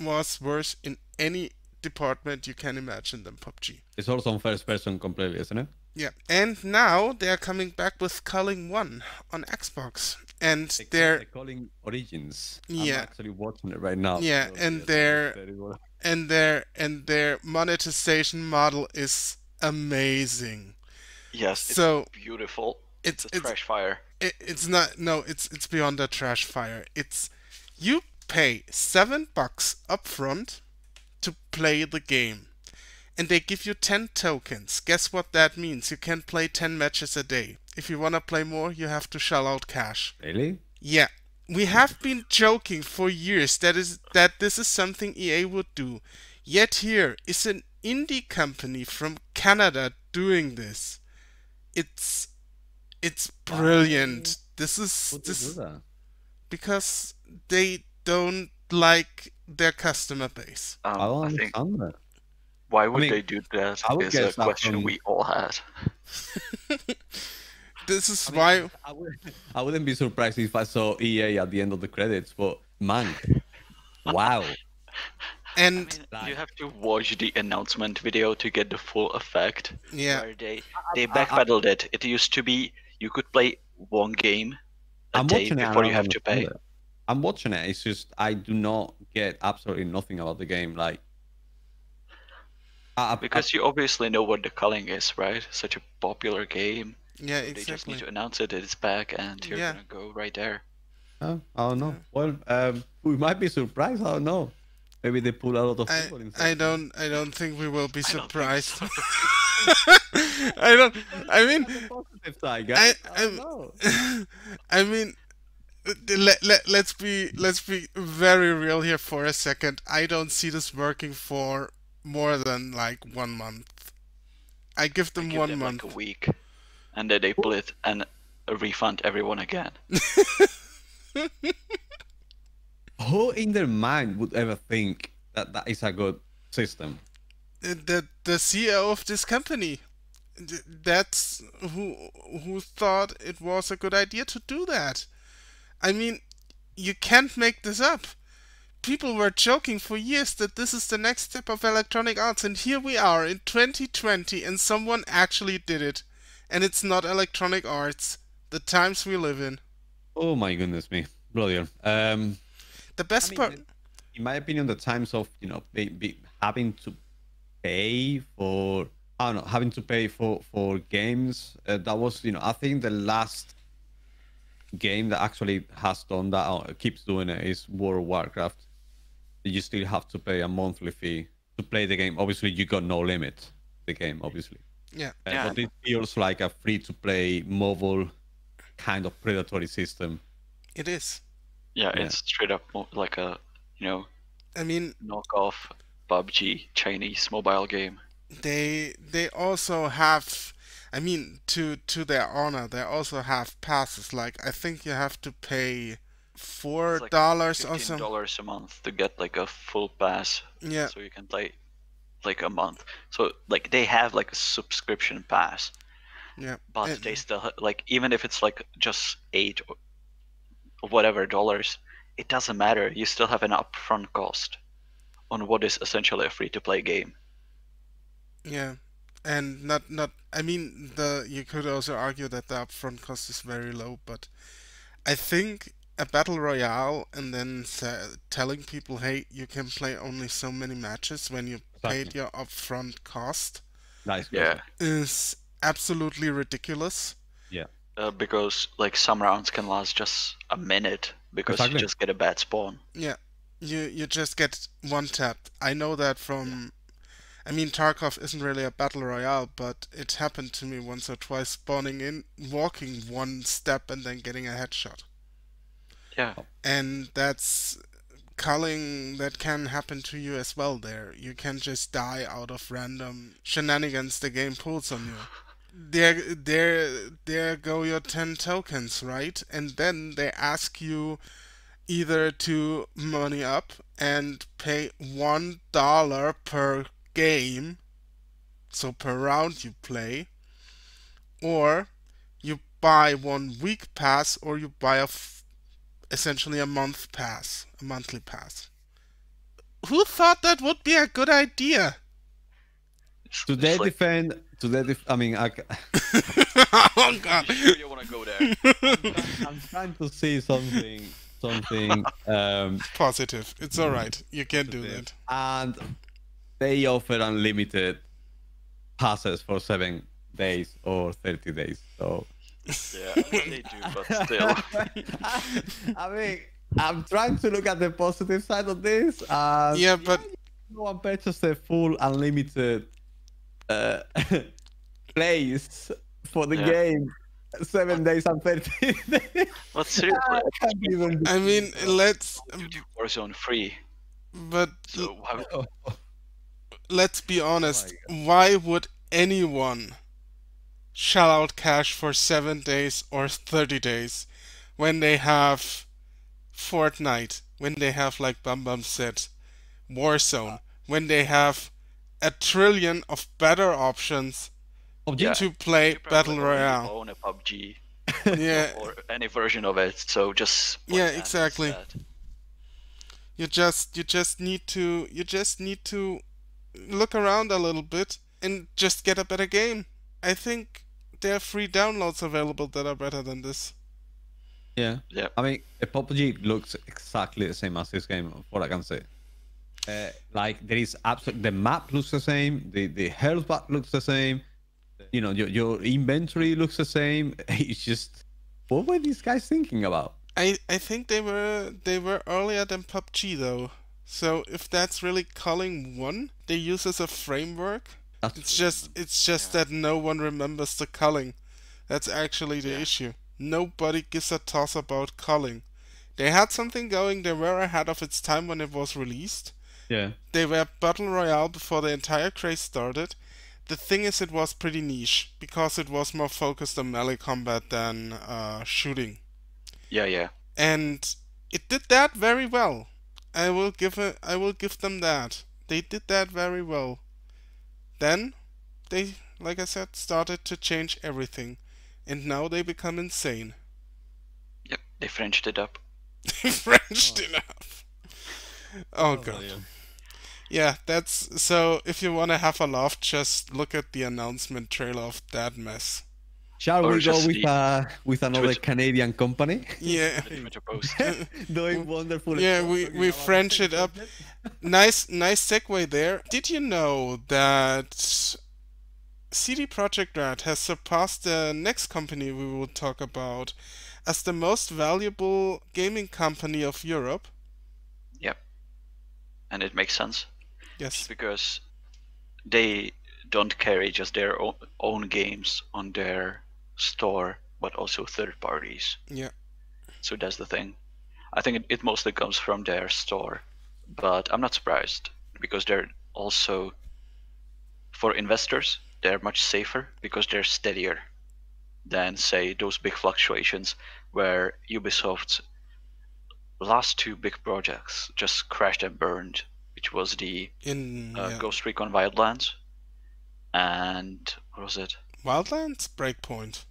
was worse in any department you can imagine than PUBG. It's also on first person completely, isn't it? Yeah, and now they are coming back with Culling 1 on Xbox. And they they're, they're calling Origins. Yeah. I'm actually watching it right now. Yeah, so and their and their and their monetization model is amazing. Yes, it's So beautiful. it's It's a it's trash fire. it, it's not no it's it's beyond a trash fire. It's you pay seven bucks upfront to play the game and they give you 10 tokens. Guess what that means? You can play 10 matches a day. If you want to play more you have to shell out cash. Really? yeah. We have been joking for years that is that this is something ea would do. Yet here is an indie company from canada doing this it's it's brilliant this is Who this do because they don't like their customer base Um, I don't I think understand that. why would mean, they do that I a question from- we all had. this is I mean, why I, would, I wouldn't be surprised if I saw EA at the end of the credits, but man, wow. And I mean, you have to watch the announcement video to get the full effect. yeah Where they they backpedaled it. It used to be you could play one game a I'm day watching it. and before you have to pay. it. I'm watching it. It's just I do not get absolutely nothing about the game. Like, I, I- Because you obviously know what the culling is, right? Such a popular game. yeah exactly. They just need to announce it, it's back, and you're Yeah. gonna go right there. I, uh, I don't know. Well, um, we might be surprised. I don't know. Maybe they pull a lot of I, people inside. I don't I don't think we will be I don't surprised so. I don't I mean positive side, I, guys. I, don't I'm- know. I mean, let, let, let's be let's be very real here for a second. I don't see this working for more than like one month. I give them Give one them month. like a week, and then they pull it and refund everyone again. Who in their mind would ever think that that is a good system? The the CEO of this company, that's who who thought it was a good idea to do that. I mean, you can't make this up. People were joking for years that this is the next step of Electronic Arts, and here we are in 2020, and someone actually did it. And it's not Electronic Arts. The times we live in. Oh my goodness me, brilliant. Um, The best mean, part. in my opinion, the times of you know be, be, having to pay for I don't know having to pay for for games uh, that was you know I think the last game that actually has done that or keeps doing it is World of Warcraft. You still have to pay a monthly fee to play the game. Obviously, you got no limit. The game, obviously. Yeah. Uh, Yeah. But it feels like a free-to-play mobile kind of predatory system. It is. Yeah, Yeah. it's straight up like a you know I mean, knockoff PUBG Chinese mobile game. they they also have I mean to to their honor they also have passes like I think you have to pay four It's like dollars or something dollars a month to get like a full pass, yeah so you can play like a month. So like they have like a subscription pass, yeah but And- they still like even if it's like just eight or whatever dollars, it doesn't matter. You still have an upfront cost on what is essentially a free to play game. yeah and not not I mean the you could also argue that the upfront cost is very low but I think a battle royale and then sa- telling people hey you can play only so many matches when you paid your upfront cost Nice. Yeah, is absolutely ridiculous uh, because like some rounds can last just a minute because Exactly. you just get a bad spawn. Yeah, you you just get one tap. I know that from. I mean, Tarkov isn't really a battle royale, but it happened to me once or twice, spawning in, walking one step, and then getting a headshot. Yeah, And that's culling that can happen to you as well there. You can just die out of random shenanigans the game pulls on you. There, there, there go your 10 tokens, right? And then they ask you either to money up and pay one dollar per game, so per round you play, or you buy one week pass or you buy a f- essentially a month pass, a monthly pass. Who thought that would be a good idea? It's- To their like- defend, to their def- I mean, I, ca- oh god. sure you want to go there. I'm trying to see something, something, um, Positive. It's alright. You can do that. and they offer unlimited passes for seven days or 30 days. So, yeah, they do, but still. I mean, I'm trying to look at the positive side of this. And Yeah, but no one purchased the full unlimited uh, plays for the Yeah. game. Seven days and 30 days. But seriously, I can't even. I mean, let's you do Warzone free. but So why Oh, let's be honest. Why would anyone shell out cash for 7 days or 30 days when they have Fortnite, when they have like Bum Bum Set, Warzone, when they have a trillion of better options Yeah. to play you Battle Royale? own a PUBG Yeah, or any version of it, so just Yeah, exactly. instead. you just you just need to you just need to look around a little bit and just get a better game. I think there are free downloads available that are better than this. Yeah. Yeah. I mean, a PUBG looks exactly the same as this game, what I can say. Uh, like there is absolutely the map looks the same, the the health bar looks the same, you know, your your inventory looks the same. It's just what were these guys thinking about? I I think they were they were earlier than PUBG though. So if that's really calling one, they use as a framework. That's It's just it's just that no one remembers the culling. That's actually the Yeah. issue. Nobody gives a toss about culling. They had something going, they were ahead of its time when it was released. Yeah. They were Battle Royale before the entire craze started. The thing is, it was pretty niche because it was more focused on melee combat than uh, shooting, Yeah, yeah. and it did that very well. I will give it. I will give them that. They did that very well. Then, they, like I said, started to change everything, and now they become insane. Yep, they Frenched it up. Frenched enough. Oh god. Yeah, that's so. If you want to have a laugh, just look at the announcement trailer of that mess. Shall Or we go with the uh, with another Twitter- Canadian company? Yeah, The post. Doing wonderful. Yeah, we- we French it up. nice, nice segue there. Did you know that CD Projekt Red has surpassed the next company we will talk about as the most valuable gaming company of Europe? And it makes sense. Yes. because they don't carry just their own, own games on their store, but also third parties. Yeah. So that's the thing. I think it, it mostly comes from their store, but I'm not surprised because they're also, for investors, they're much safer because they're steadier than, say, those big fluctuations where Ubisoft's last two big projects just crashed and burned, which was the In uh, yeah. Ghost Recon Wildlands, and what was it? Wildlands, Breakpoint,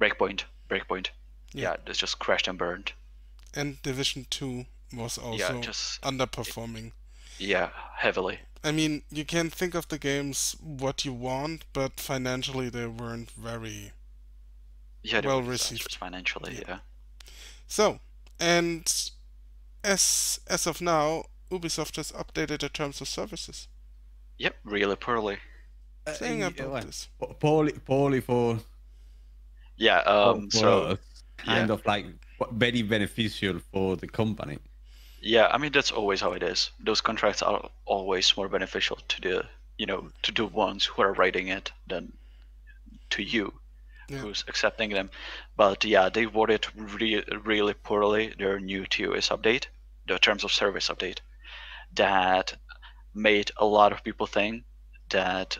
Breakpoint. Breakpoint. Yeah. Yeah, just crashed and burned. and Division Two was also yeah, just underperforming. yeah, heavily. I mean, you can think of the games what you want, but financially they weren't very Yeah, they Well were received. financially. Yeah. Yeah. So, and as as of now, Ubisoft has updated the terms of services. Yep, really poorly. Uh, Saying yeah, about well, this. poorly, poorly for, Yeah. Um. for So kind yeah. of like very beneficial for the company. yeah, I mean that's always how it is. Those contracts are always more beneficial to the you know to the ones who are writing it than to you Yeah. who's accepting them. But yeah, they worded re- really poorly their new TOS update. the terms of service update that made a lot of people think that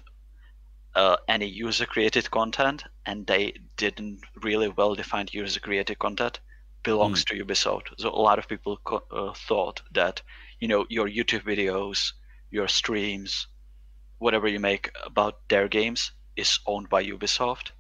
uh, any user created content and they didn't really well defined user created content belongs to Ubisoft. So a lot of people co- uh, thought that you know your YouTube videos, your streams, whatever you make about their games is owned by Ubisoft,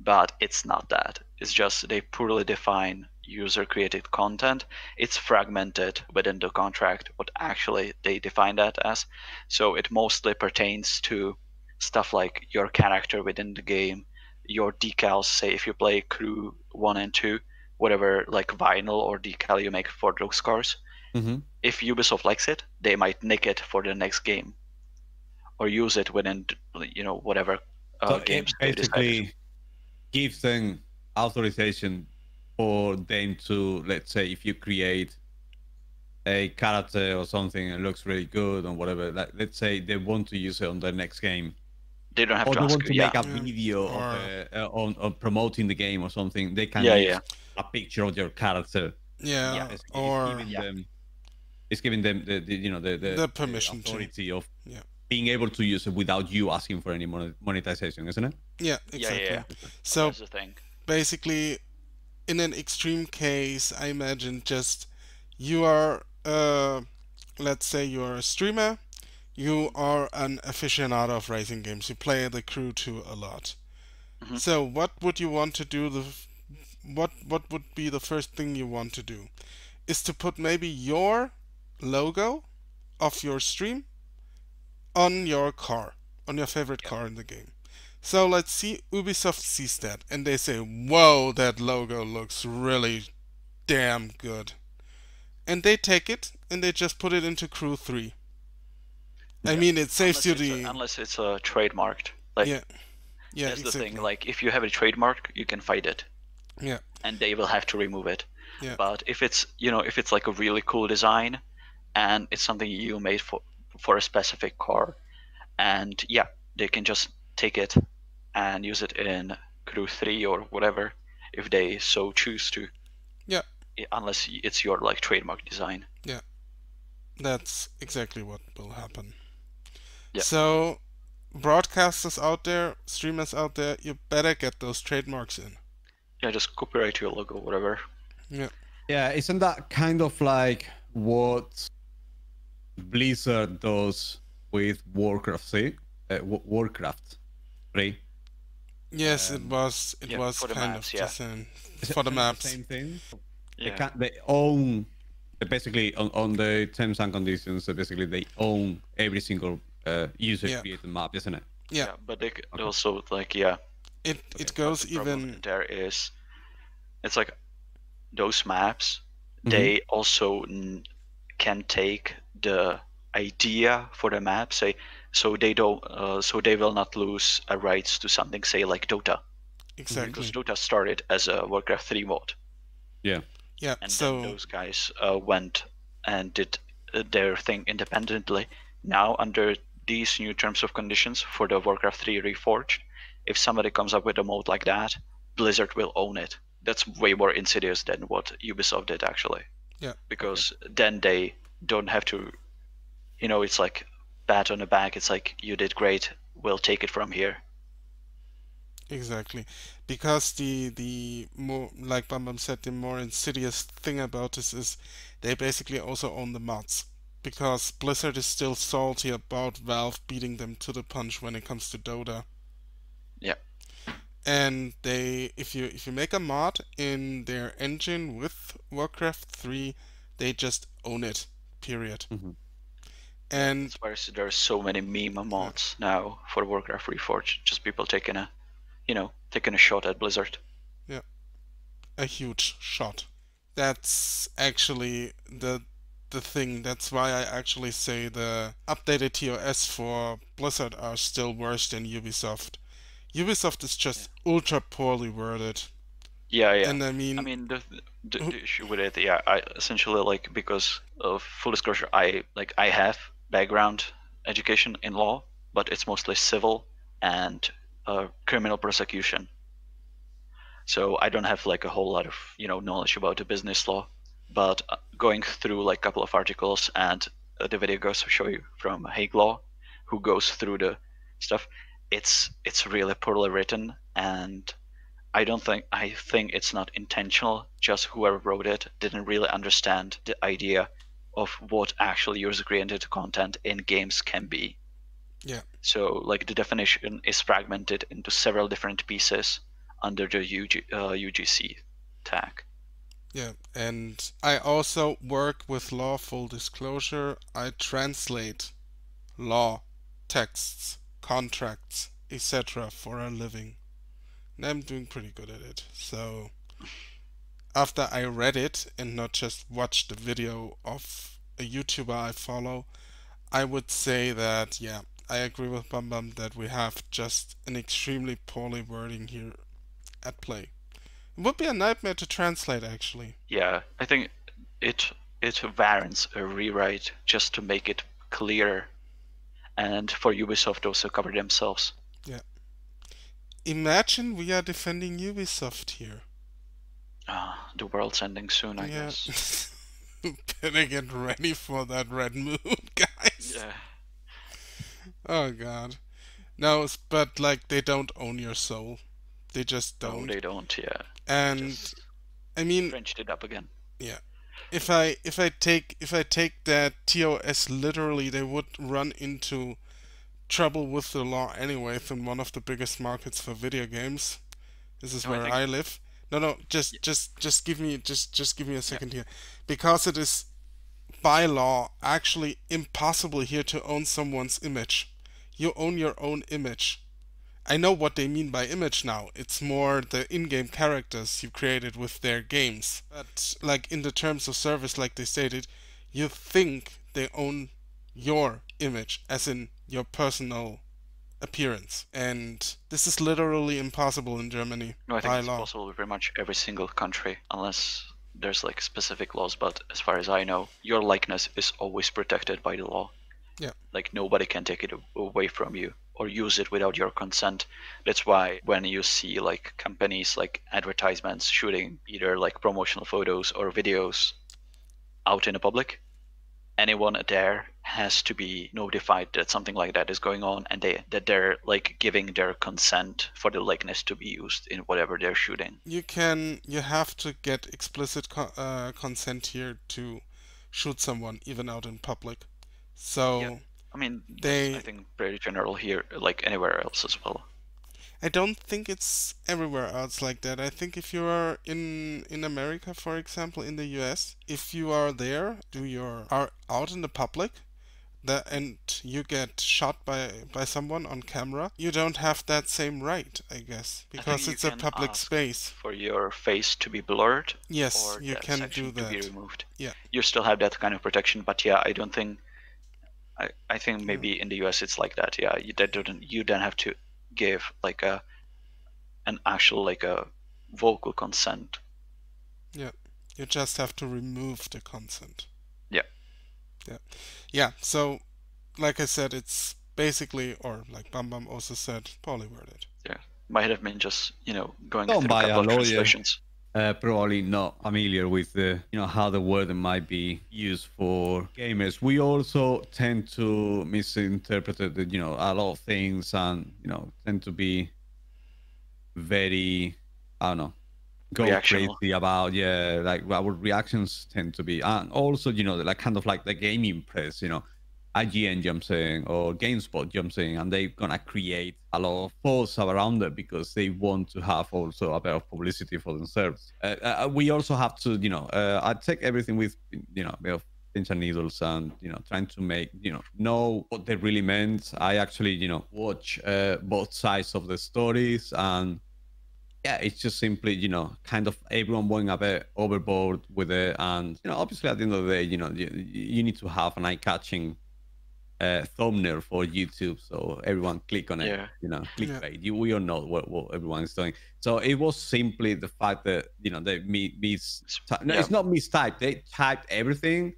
but it's not that. It's just they poorly define user created content. It's fragmented within the contract what actually they define that as. So it mostly pertains to stuff like your character within the game, your decals, say if you play crew one and two, whatever like vinyl or decal you make for those cars. Mhm. If Ubisoft likes it, they might nick it for the next game, or use it within you know whatever uh, So games basically gives them authorization for them to, let's say, if you create a character or something and it looks really good or whatever, like let's say they want to use it on their next game, They don't have or to they ask want you. to Yeah, make a video Or- uh, uh, on, on promoting the game or something, they can Yeah, use yeah. a picture of your character. Yeah, Yeah, It's, it's or giving them, it's giving them the, the you know the the, The permission to. authority of Yeah. Being able to use it without you asking for any monetization, isn't it? yeah, yeah, exactly. yeah. yeah. So the thing. basically, in an extreme case, I imagine just you are, uh, let's say you are a streamer, you are an aficionado of racing games, you play the Crew 2 a lot. Mhm. So what would you want to do? The what what would be the first thing you want to do? Is to put maybe your logo of your stream on your car, on your favorite car in the game. So let's see, Ubisoft sees that and they say, Whoa, that logo looks really damn good. And they take it and they just put it into Crew 3. I mean, it saves Unless you the. a, unless it's a trademarked. Like yeah. Yeah, that's exactly. the thing. Like if you have a trademark, you can fight it. Yeah. And they will have to remove it. Yeah. But if it's you know if it's like a really cool design, and it's something you made for for a specific car, and yeah, they can just take it and use it in Crew Three or whatever if they so choose to. Yeah. Unless it's your like trademark design. Yeah. That's exactly what will happen. Yeah. So, broadcasters out there, streamers out there, you better get those trademarks in. Yeah, just copyright your logo, whatever. Yeah. Yeah, isn't that kind of like what Blizzard does with Warcraft 3? Uh, Warcraft 3? Yes, it Um, was. It yeah, was for the kind maps, of yeah. the same for the kind maps. Same thing. They can they own they basically on, on the terms and conditions. So basically, they own every single uh, user Yeah. created map, isn't it? Yeah. but they c- Okay. also like yeah. It Okay, it goes the even. there is it's like those maps Mhm. they also n- can take the idea for the map say so they don't uh, so they will not lose a rights to something say like dota Exactly. because dota started as a warcraft 3 mod Yeah. Yeah. And So then those guys uh, went and did uh, their thing independently now under these new terms of conditions for the warcraft 3 reforged if somebody comes up with a mode like that blizzard will own it that's way more insidious than what ubisoft did actually Yeah. because then they don't have to you know it's like pat on the back it's like you did great we'll take it from here Exactly, because the the more like Bam Bam said, the more insidious thing about this is they basically also own the mods. Because Blizzard is still salty about Valve beating them to the punch when it comes to Dota. Yeah. And they, if you if you make a mod in their engine with Warcraft 3, they just own it. Period. Mhm. And That's why there are so many meme mods now for Warcraft Reforged. Just people taking a, you know, taking a shot at Blizzard. Yeah, a huge shot. That's actually the the thing. That's why I actually say the updated TOS for Blizzard are still worse than Ubisoft. Ubisoft is just ultra poorly worded, Yeah, yeah. and I mean, I mean, the, the, the issue with it, yeah, I essentially like because of full disclosure, I like I have background education in law, but it's mostly civil and uh, criminal prosecution. So I don't have like a whole lot of you know knowledge about the business law, but uh, going through like a couple of articles and uh, the video goes to show you from Hague Law, who goes through the stuff. It's it's really poorly written, and I don't think I think it's not intentional. Just whoever wrote it didn't really understand the idea of what actual user-created content in games can be. Yeah. So like the definition is fragmented into several different pieces under the UG, uh, UGC tag. Yeah, and I also work with law full disclosure. I translate law, texts, contracts, etc. for a living. I'm doing pretty good at it. So after I read it and not just watched the video of a YouTuber I follow, I would say that yeah, I agree with Bum Bum that we have just an extremely poorly wording here at play. It would be a nightmare to translate, actually. Yeah, I think it it warrants a rewrite just to make it clearer, and for Ubisoft to also cover themselves. Imagine we are defending Ubisoft here. Uh, the world's ending soon, I yeah. guess. Better get ready for that red moon, guys. Yeah. Oh god. No, but like they don't own your soul. They just don't. No, they don't. Yeah. and Just I mean, Frenched it up again. Yeah. If I if I take if I take that TOS literally, they would run into trouble with the law anyway in one of the biggest markets for video games. This is No, I where think- I live. No, no, just just just give me just just give me a second here, because it is by law actually impossible here to own someone's image. You own your own image. I know what they mean by image now. It's more the in-game characters you created with their games. But like in the terms of service, like they stated, you think they own your image, as in your personal appearance. And this is literally impossible in Germany No, I think it's law. possible with pretty much every single country, unless there's like specific laws. But as far as I know, your likeness is always protected by the law. Yeah. Like nobody can take it away from you or use it without your consent. That's why when you see like companies like advertisements shooting either like promotional photos or videos out in the public, anyone there has to be notified that something like that is going on and they that they're like giving their consent for the likeness to be used in whatever they're shooting. you can you have to get explicit co- uh, consent here to shoot someone even out in public so Yeah. I mean, They- I think pretty general here, like anywhere else as well. I don't think it's everywhere else like that i think if you are in in america for example in the us if you are there do your are out in the public that and you get shot by by someone on camera you don't have that same right i guess because you it's a public space For your face to be blurred yes or you that can do to be removed. Yeah. You still have that kind of protection, but yeah, I don't think. I, I think maybe in the US it's like that. Yeah, you don't you don't have to give like a an actual like a vocal consent. Yeah. You just have to remove the consent. Yeah. Yeah. Yeah. So, like I said, it's basically, or like Bam Bam also said, poorly worded. Yeah. Might have been just you know going Don't through buy a a couple of lawyer. translations. Uh, probably not familiar with the you know how the word might be used for gamers. We also tend to misinterpret the, you know a lot of things and you know tend to be very I don't know go Reactional. crazy about yeah like our reactions tend to be and also you know like kind of like the gaming press you know IGN jumps in or GameSpot jumps in and they're gonna create a lot of buzz around it because they want to have also a bit of publicity for themselves. Uh, uh, we also have to, you know, uh, I take everything with, you know, a bit of pinch and needles and, you know, trying to make, you know, know what they really meant. I actually, you know, watch uh, both sides of the stories and yeah, it's just simply, you know, kind of everyone going a bit overboard with it. And, you know, obviously at the end of the day, you know, you, you need to have an eye catching uh, thumbnail for YouTube. So everyone click on it, Yeah. you know, clickbait. You, we all know what, what everyone is doing. So it was simply the fact that, you know, they mis, mis no, Yeah. it's not mistyped. They typed everything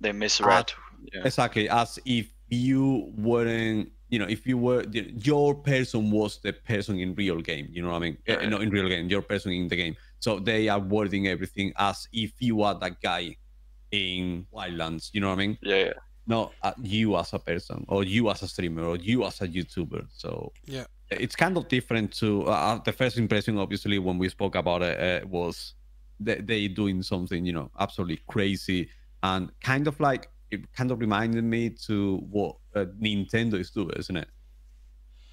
They misread. yeah. exactly as if you weren't you know if you were your person was the person in real game you know what i mean Yeah, Uh, not in real game your person in the game so they are wording everything as if you are that guy in Wildlands. You know what I mean? Yeah, yeah. Not uh, you as a person, or you as a streamer, or you as a YouTuber. So Yeah. it's kind of different to uh, the first impression. Obviously, when we spoke about it, uh, was they, they doing something you know absolutely crazy and kind of like it kind of reminded me to what uh, Nintendo is doing, isn't it?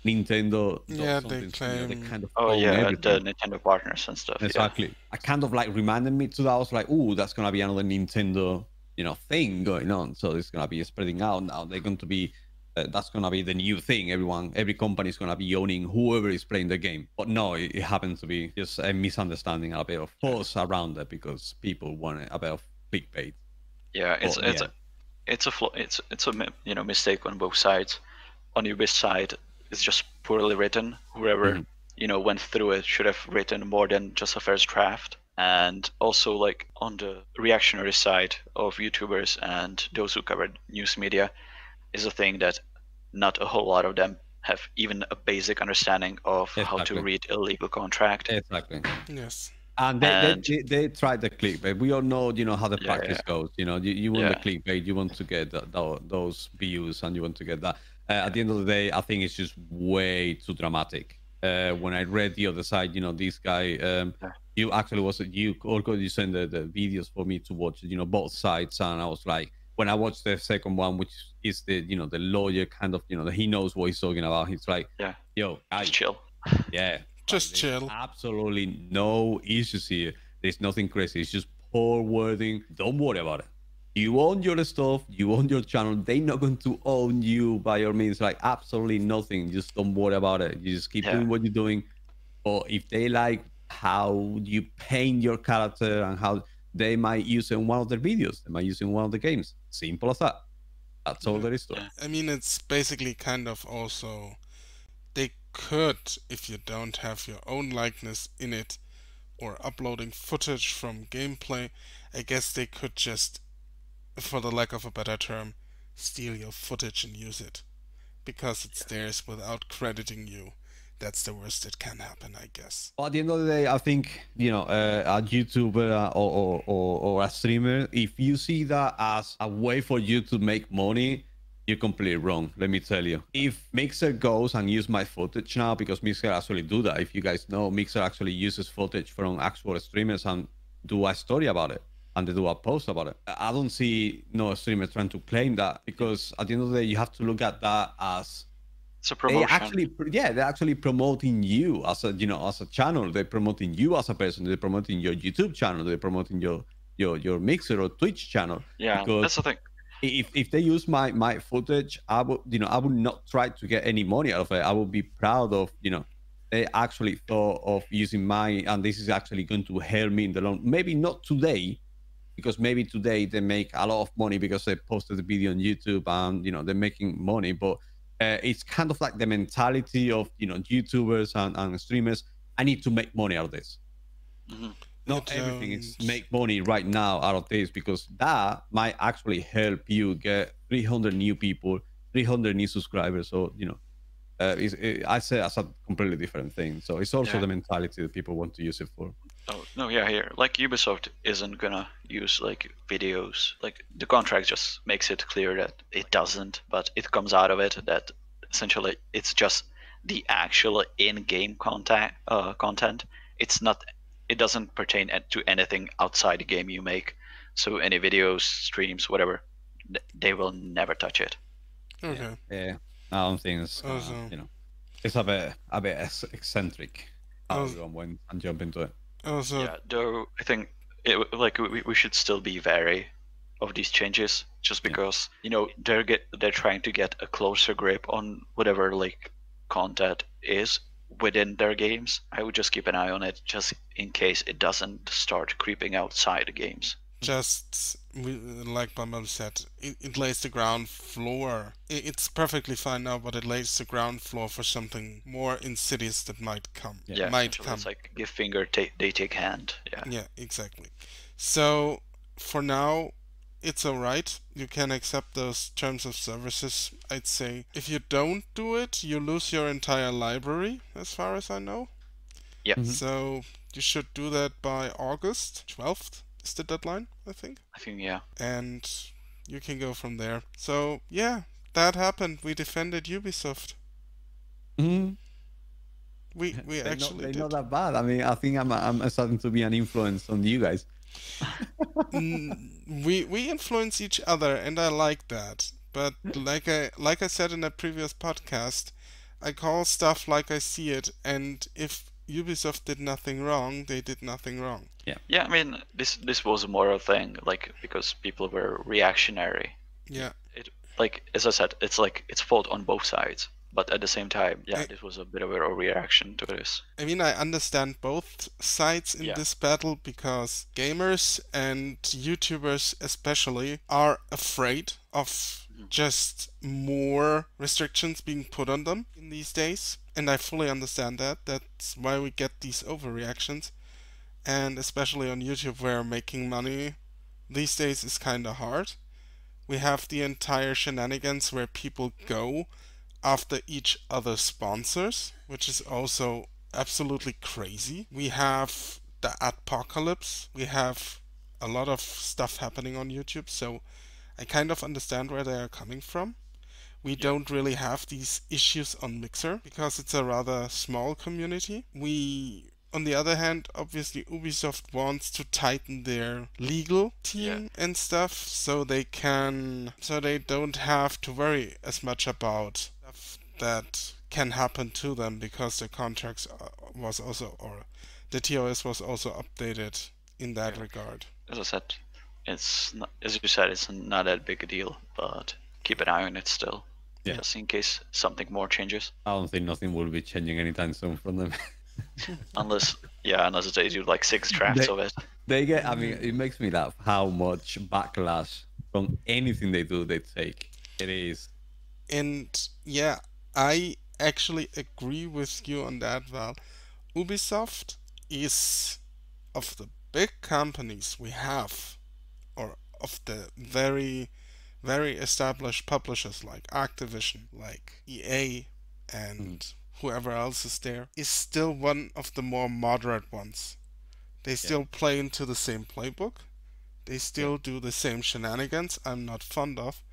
Nintendo. Yeah, they something similar. They kind of Oh yeah, everything. the Nintendo partners and stuff. yeah. Exactly. I kind of like reminded me to that. I was like, oh, that's gonna be another Nintendo, you know, thing going on." So it's gonna be spreading out now. They're going to be, uh, that's gonna be the new thing. Everyone, every company is gonna be owning whoever is playing the game. But no, it, it happens to be just a misunderstanding, a bit of force around it because people want a bit of clickbait. Yeah, it's Oh, it's yeah. a it's a it's it's a you know mistake on both sides. On Ubi's side, it's just poorly written. Whoever Mhm. you know went through it should have written more than just a first draft. And also, like on the reactionary side of YouTubers and those who cover news media, is a thing that not a whole lot of them have even a basic understanding of how to read a legal contract. Exactly. Yes. And they, And- they, they, they tried the clickbait. We all know, you know, how the Yeah, practice yeah. goes. You know, you, you want Yeah. the clickbait, you want to get the, the, those views, and you want to get that. Uh, at the end of the day, I think it's just way too dramatic. Uh, when I read the other side, you know, this guy, um, Yeah. You actually was you, Olga, you sent the, the videos for me to watch, you know, both sides, and I was like, when I watched the second one, which is the, you know, the lawyer kind of, you know, he knows what he's talking about. He's like, Yeah. yo, guys, Just chill. yeah. Just there's chill. Absolutely no issues here. There's nothing crazy. It's just poor wording. Don't worry about it. You own your stuff. You own your channel. They're not going to own you by your means. Like absolutely nothing. Just don't worry about it. You just keep Yeah. doing what you're doing. Or if they like how you paint your character and how they might use it in one of their videos, they might use it in one of the games. Simple as that. That's all there is to it. I mean, it's basically kind of also. They could, if you don't have your own likeness in it, or uploading footage from gameplay, I guess they could just, for the lack of a better term, steal your footage and use it. Because it's theirs without crediting you. That's the worst that can happen, I guess. Well, at the end of the day, I think you know uh, a YouTuber uh, or, or, or, or a streamer. If you see that as a way for you to make money, you're completely wrong. Let me tell you. If Mixer goes and use my footage now, because Mixer actually do that. If you guys know, Mixer actually uses footage from actual streamers and do a story about it and they do a post about it. I don't see no streamer trying to claim that because at the end of the day, you have to look at that as It's a they actually yeah they're actually promoting you as a you know as a channel. They're promoting you as a person. They're promoting your youtube channel. They're promoting your your your mixer or twitch channel yeah, because- that's the thing. if if they use my my footage i would you know i would not try to get any money out of it. I would be proud of you know they actually thought of using my and this is actually going to help me in the long maybe not today because maybe today they make a lot of money because they posted the video on youtube and you know they're making money but uh, it's kind of like the mentality of you know youtubers and, and streamers i need to make money out of this Mhm. not You everything is make money right now out of this because that might actually help you get 300 new people 300 new subscribers so you know uh, it's, it, i say that's a completely different thing so it's also Yeah. the mentality that people want to use it for Oh no, yeah, here. Like Ubisoft isn't gonna use like videos. Like the contract just makes it clear that it doesn't, but it comes out of it that essentially it's just the actual in-game content. Uh, content. It's not. It doesn't pertain to anything outside the game you make. So any videos, streams, whatever, they will never touch it. Okay. yeah i don't think it's uh, you know it's a bit a bit eccentric how Also- everyone went and jump into it Also, yeah, though I think it like we, we should still be wary of these changes, just Yeah. because you know they're get they're trying to get a closer grip on whatever like content is within their games. I would just keep an eye on it, just in case it doesn't start creeping outside the games. just we- like Bumble said, it, it lays the ground floor. I- It's perfectly fine now, but it lays the ground floor for something more insidious that might come. Yeah. Yeah, might essentially come. it's like give finger, take they take hand. Yeah, Yeah, exactly. So for now, it's alright. You can accept those terms of services, I'd say. If you don't do it, you lose your entire library, as far as I know. Yeah. Mhm. So you should do that by August 12th, is the deadline, I think. I think yeah. And you can go from there. So yeah, that happened. We defended Ubisoft. Mhm. We we They're actually not, they're did. not that bad. I mean, I think I'm I'm starting to be an influence on you guys. Mm, we we influence each other and I like that. But like I like I said in a previous podcast, I call stuff like I see it and if Ubisoft did nothing wrong, they did nothing wrong. Yeah, Yeah, I mean this this was a moral thing, like because people were reactionary. Yeah. It like as I said, it's like it's fault on both sides. But at the same time, yeah, I- this was a bit of a reaction to this. I mean, I understand both sides in Yeah. this battle because gamers and YouTubers, especially, are afraid of mm-hmm. just more restrictions being put on them in these days. And I fully understand that. That's why we get these overreactions. And especially on YouTube, where making money these days is kind of hard. We have the entire shenanigans where people go after each other's sponsors, which is also absolutely crazy. We have the apocalypse. We have a lot of stuff happening on YouTube, so I kind of understand where they are coming from. We don't really have these issues on Mixer because it's a rather small community. We on the other hand, obviously Ubisoft wants to tighten their legal team and stuff so they can so they don't have to worry as much about stuff that can happen to them because the contracts uh, was also or the TOS was also updated in that Yeah. regard. As I said, it's not, as you said, it's not that big a deal, but keep an eye on it still, Yeah. just in case something more changes. I don't think nothing will be changing anytime soon from them. Unless, yeah, unless they do like six drafts They- of it. they get. I mean, it makes me laugh how much backlash from anything they do they take. It is. And yeah, I actually agree with you on that, Val. Ubisoft is of the big companies we have, or of the very, very established publishers like Activision, like EA, and hmm. whoever else is there, is still one of the more moderate ones. They still play into the same playbook. They still do the same shenanigans I'm not fond of,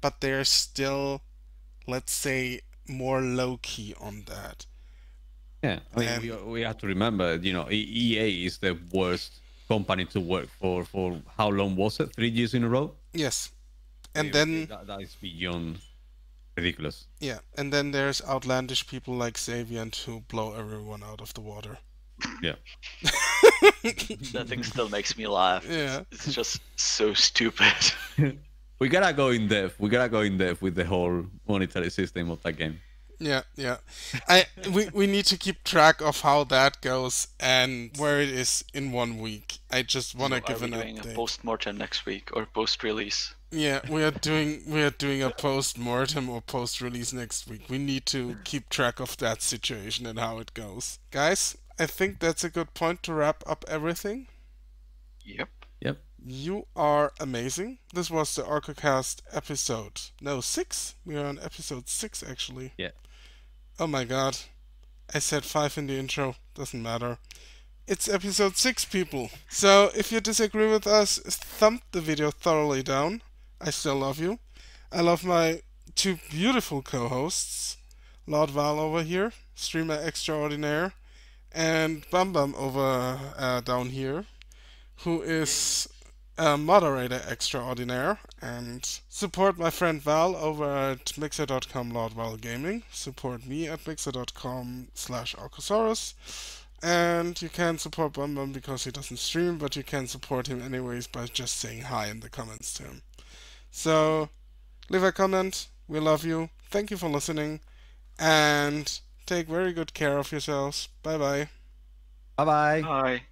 but they're still let's say, more low key on that. Yeah, I mean, And- we, we have to remember, you know, EA is the worst company to work for. For how long was it? Three years in a row. Yes. And then, that, that is beyond ridiculous. yeah, and then there's outlandish people like Xaviant who blow everyone out of the water. Yeah. That thing still makes me laugh. Yeah. It's just so stupid. We gotta go in depth. We gotta go in depth with the whole monetary system of that game. Yeah, yeah. I we, we need to keep track of how that goes and where it is in one week. I just want to So give are an doing update. a post-mortem next week or post-release? Yeah, we are doing we are doing a post mortem or post release next week. We need to keep track of that situation and how it goes. Guys, I think that's a good point to wrap up everything. Yep. Yep. You are amazing. This was the Orcocast episode no six. We are on episode six actually. Yeah. Oh my god. I said five in the intro. Doesn't matter. It's episode six, people. So if you disagree with us, thump the video thoroughly down. I still love you. I love my two beautiful co-hosts, Lord Val over here, streamer extraordinaire, and Bum Bum over uh, down here, who is a moderator extraordinaire. And support my friend Val over at mixer.com Lord Val Gaming. Support me at mixer.com slash Orcosaurus. And you can support Bum Bum because he doesn't stream, but you can support him anyways by just saying hi in the comments to him. So, leave a comment. We love you. Thank you for listening. And take very good care of yourselves. Bye bye. Bye bye. Bye.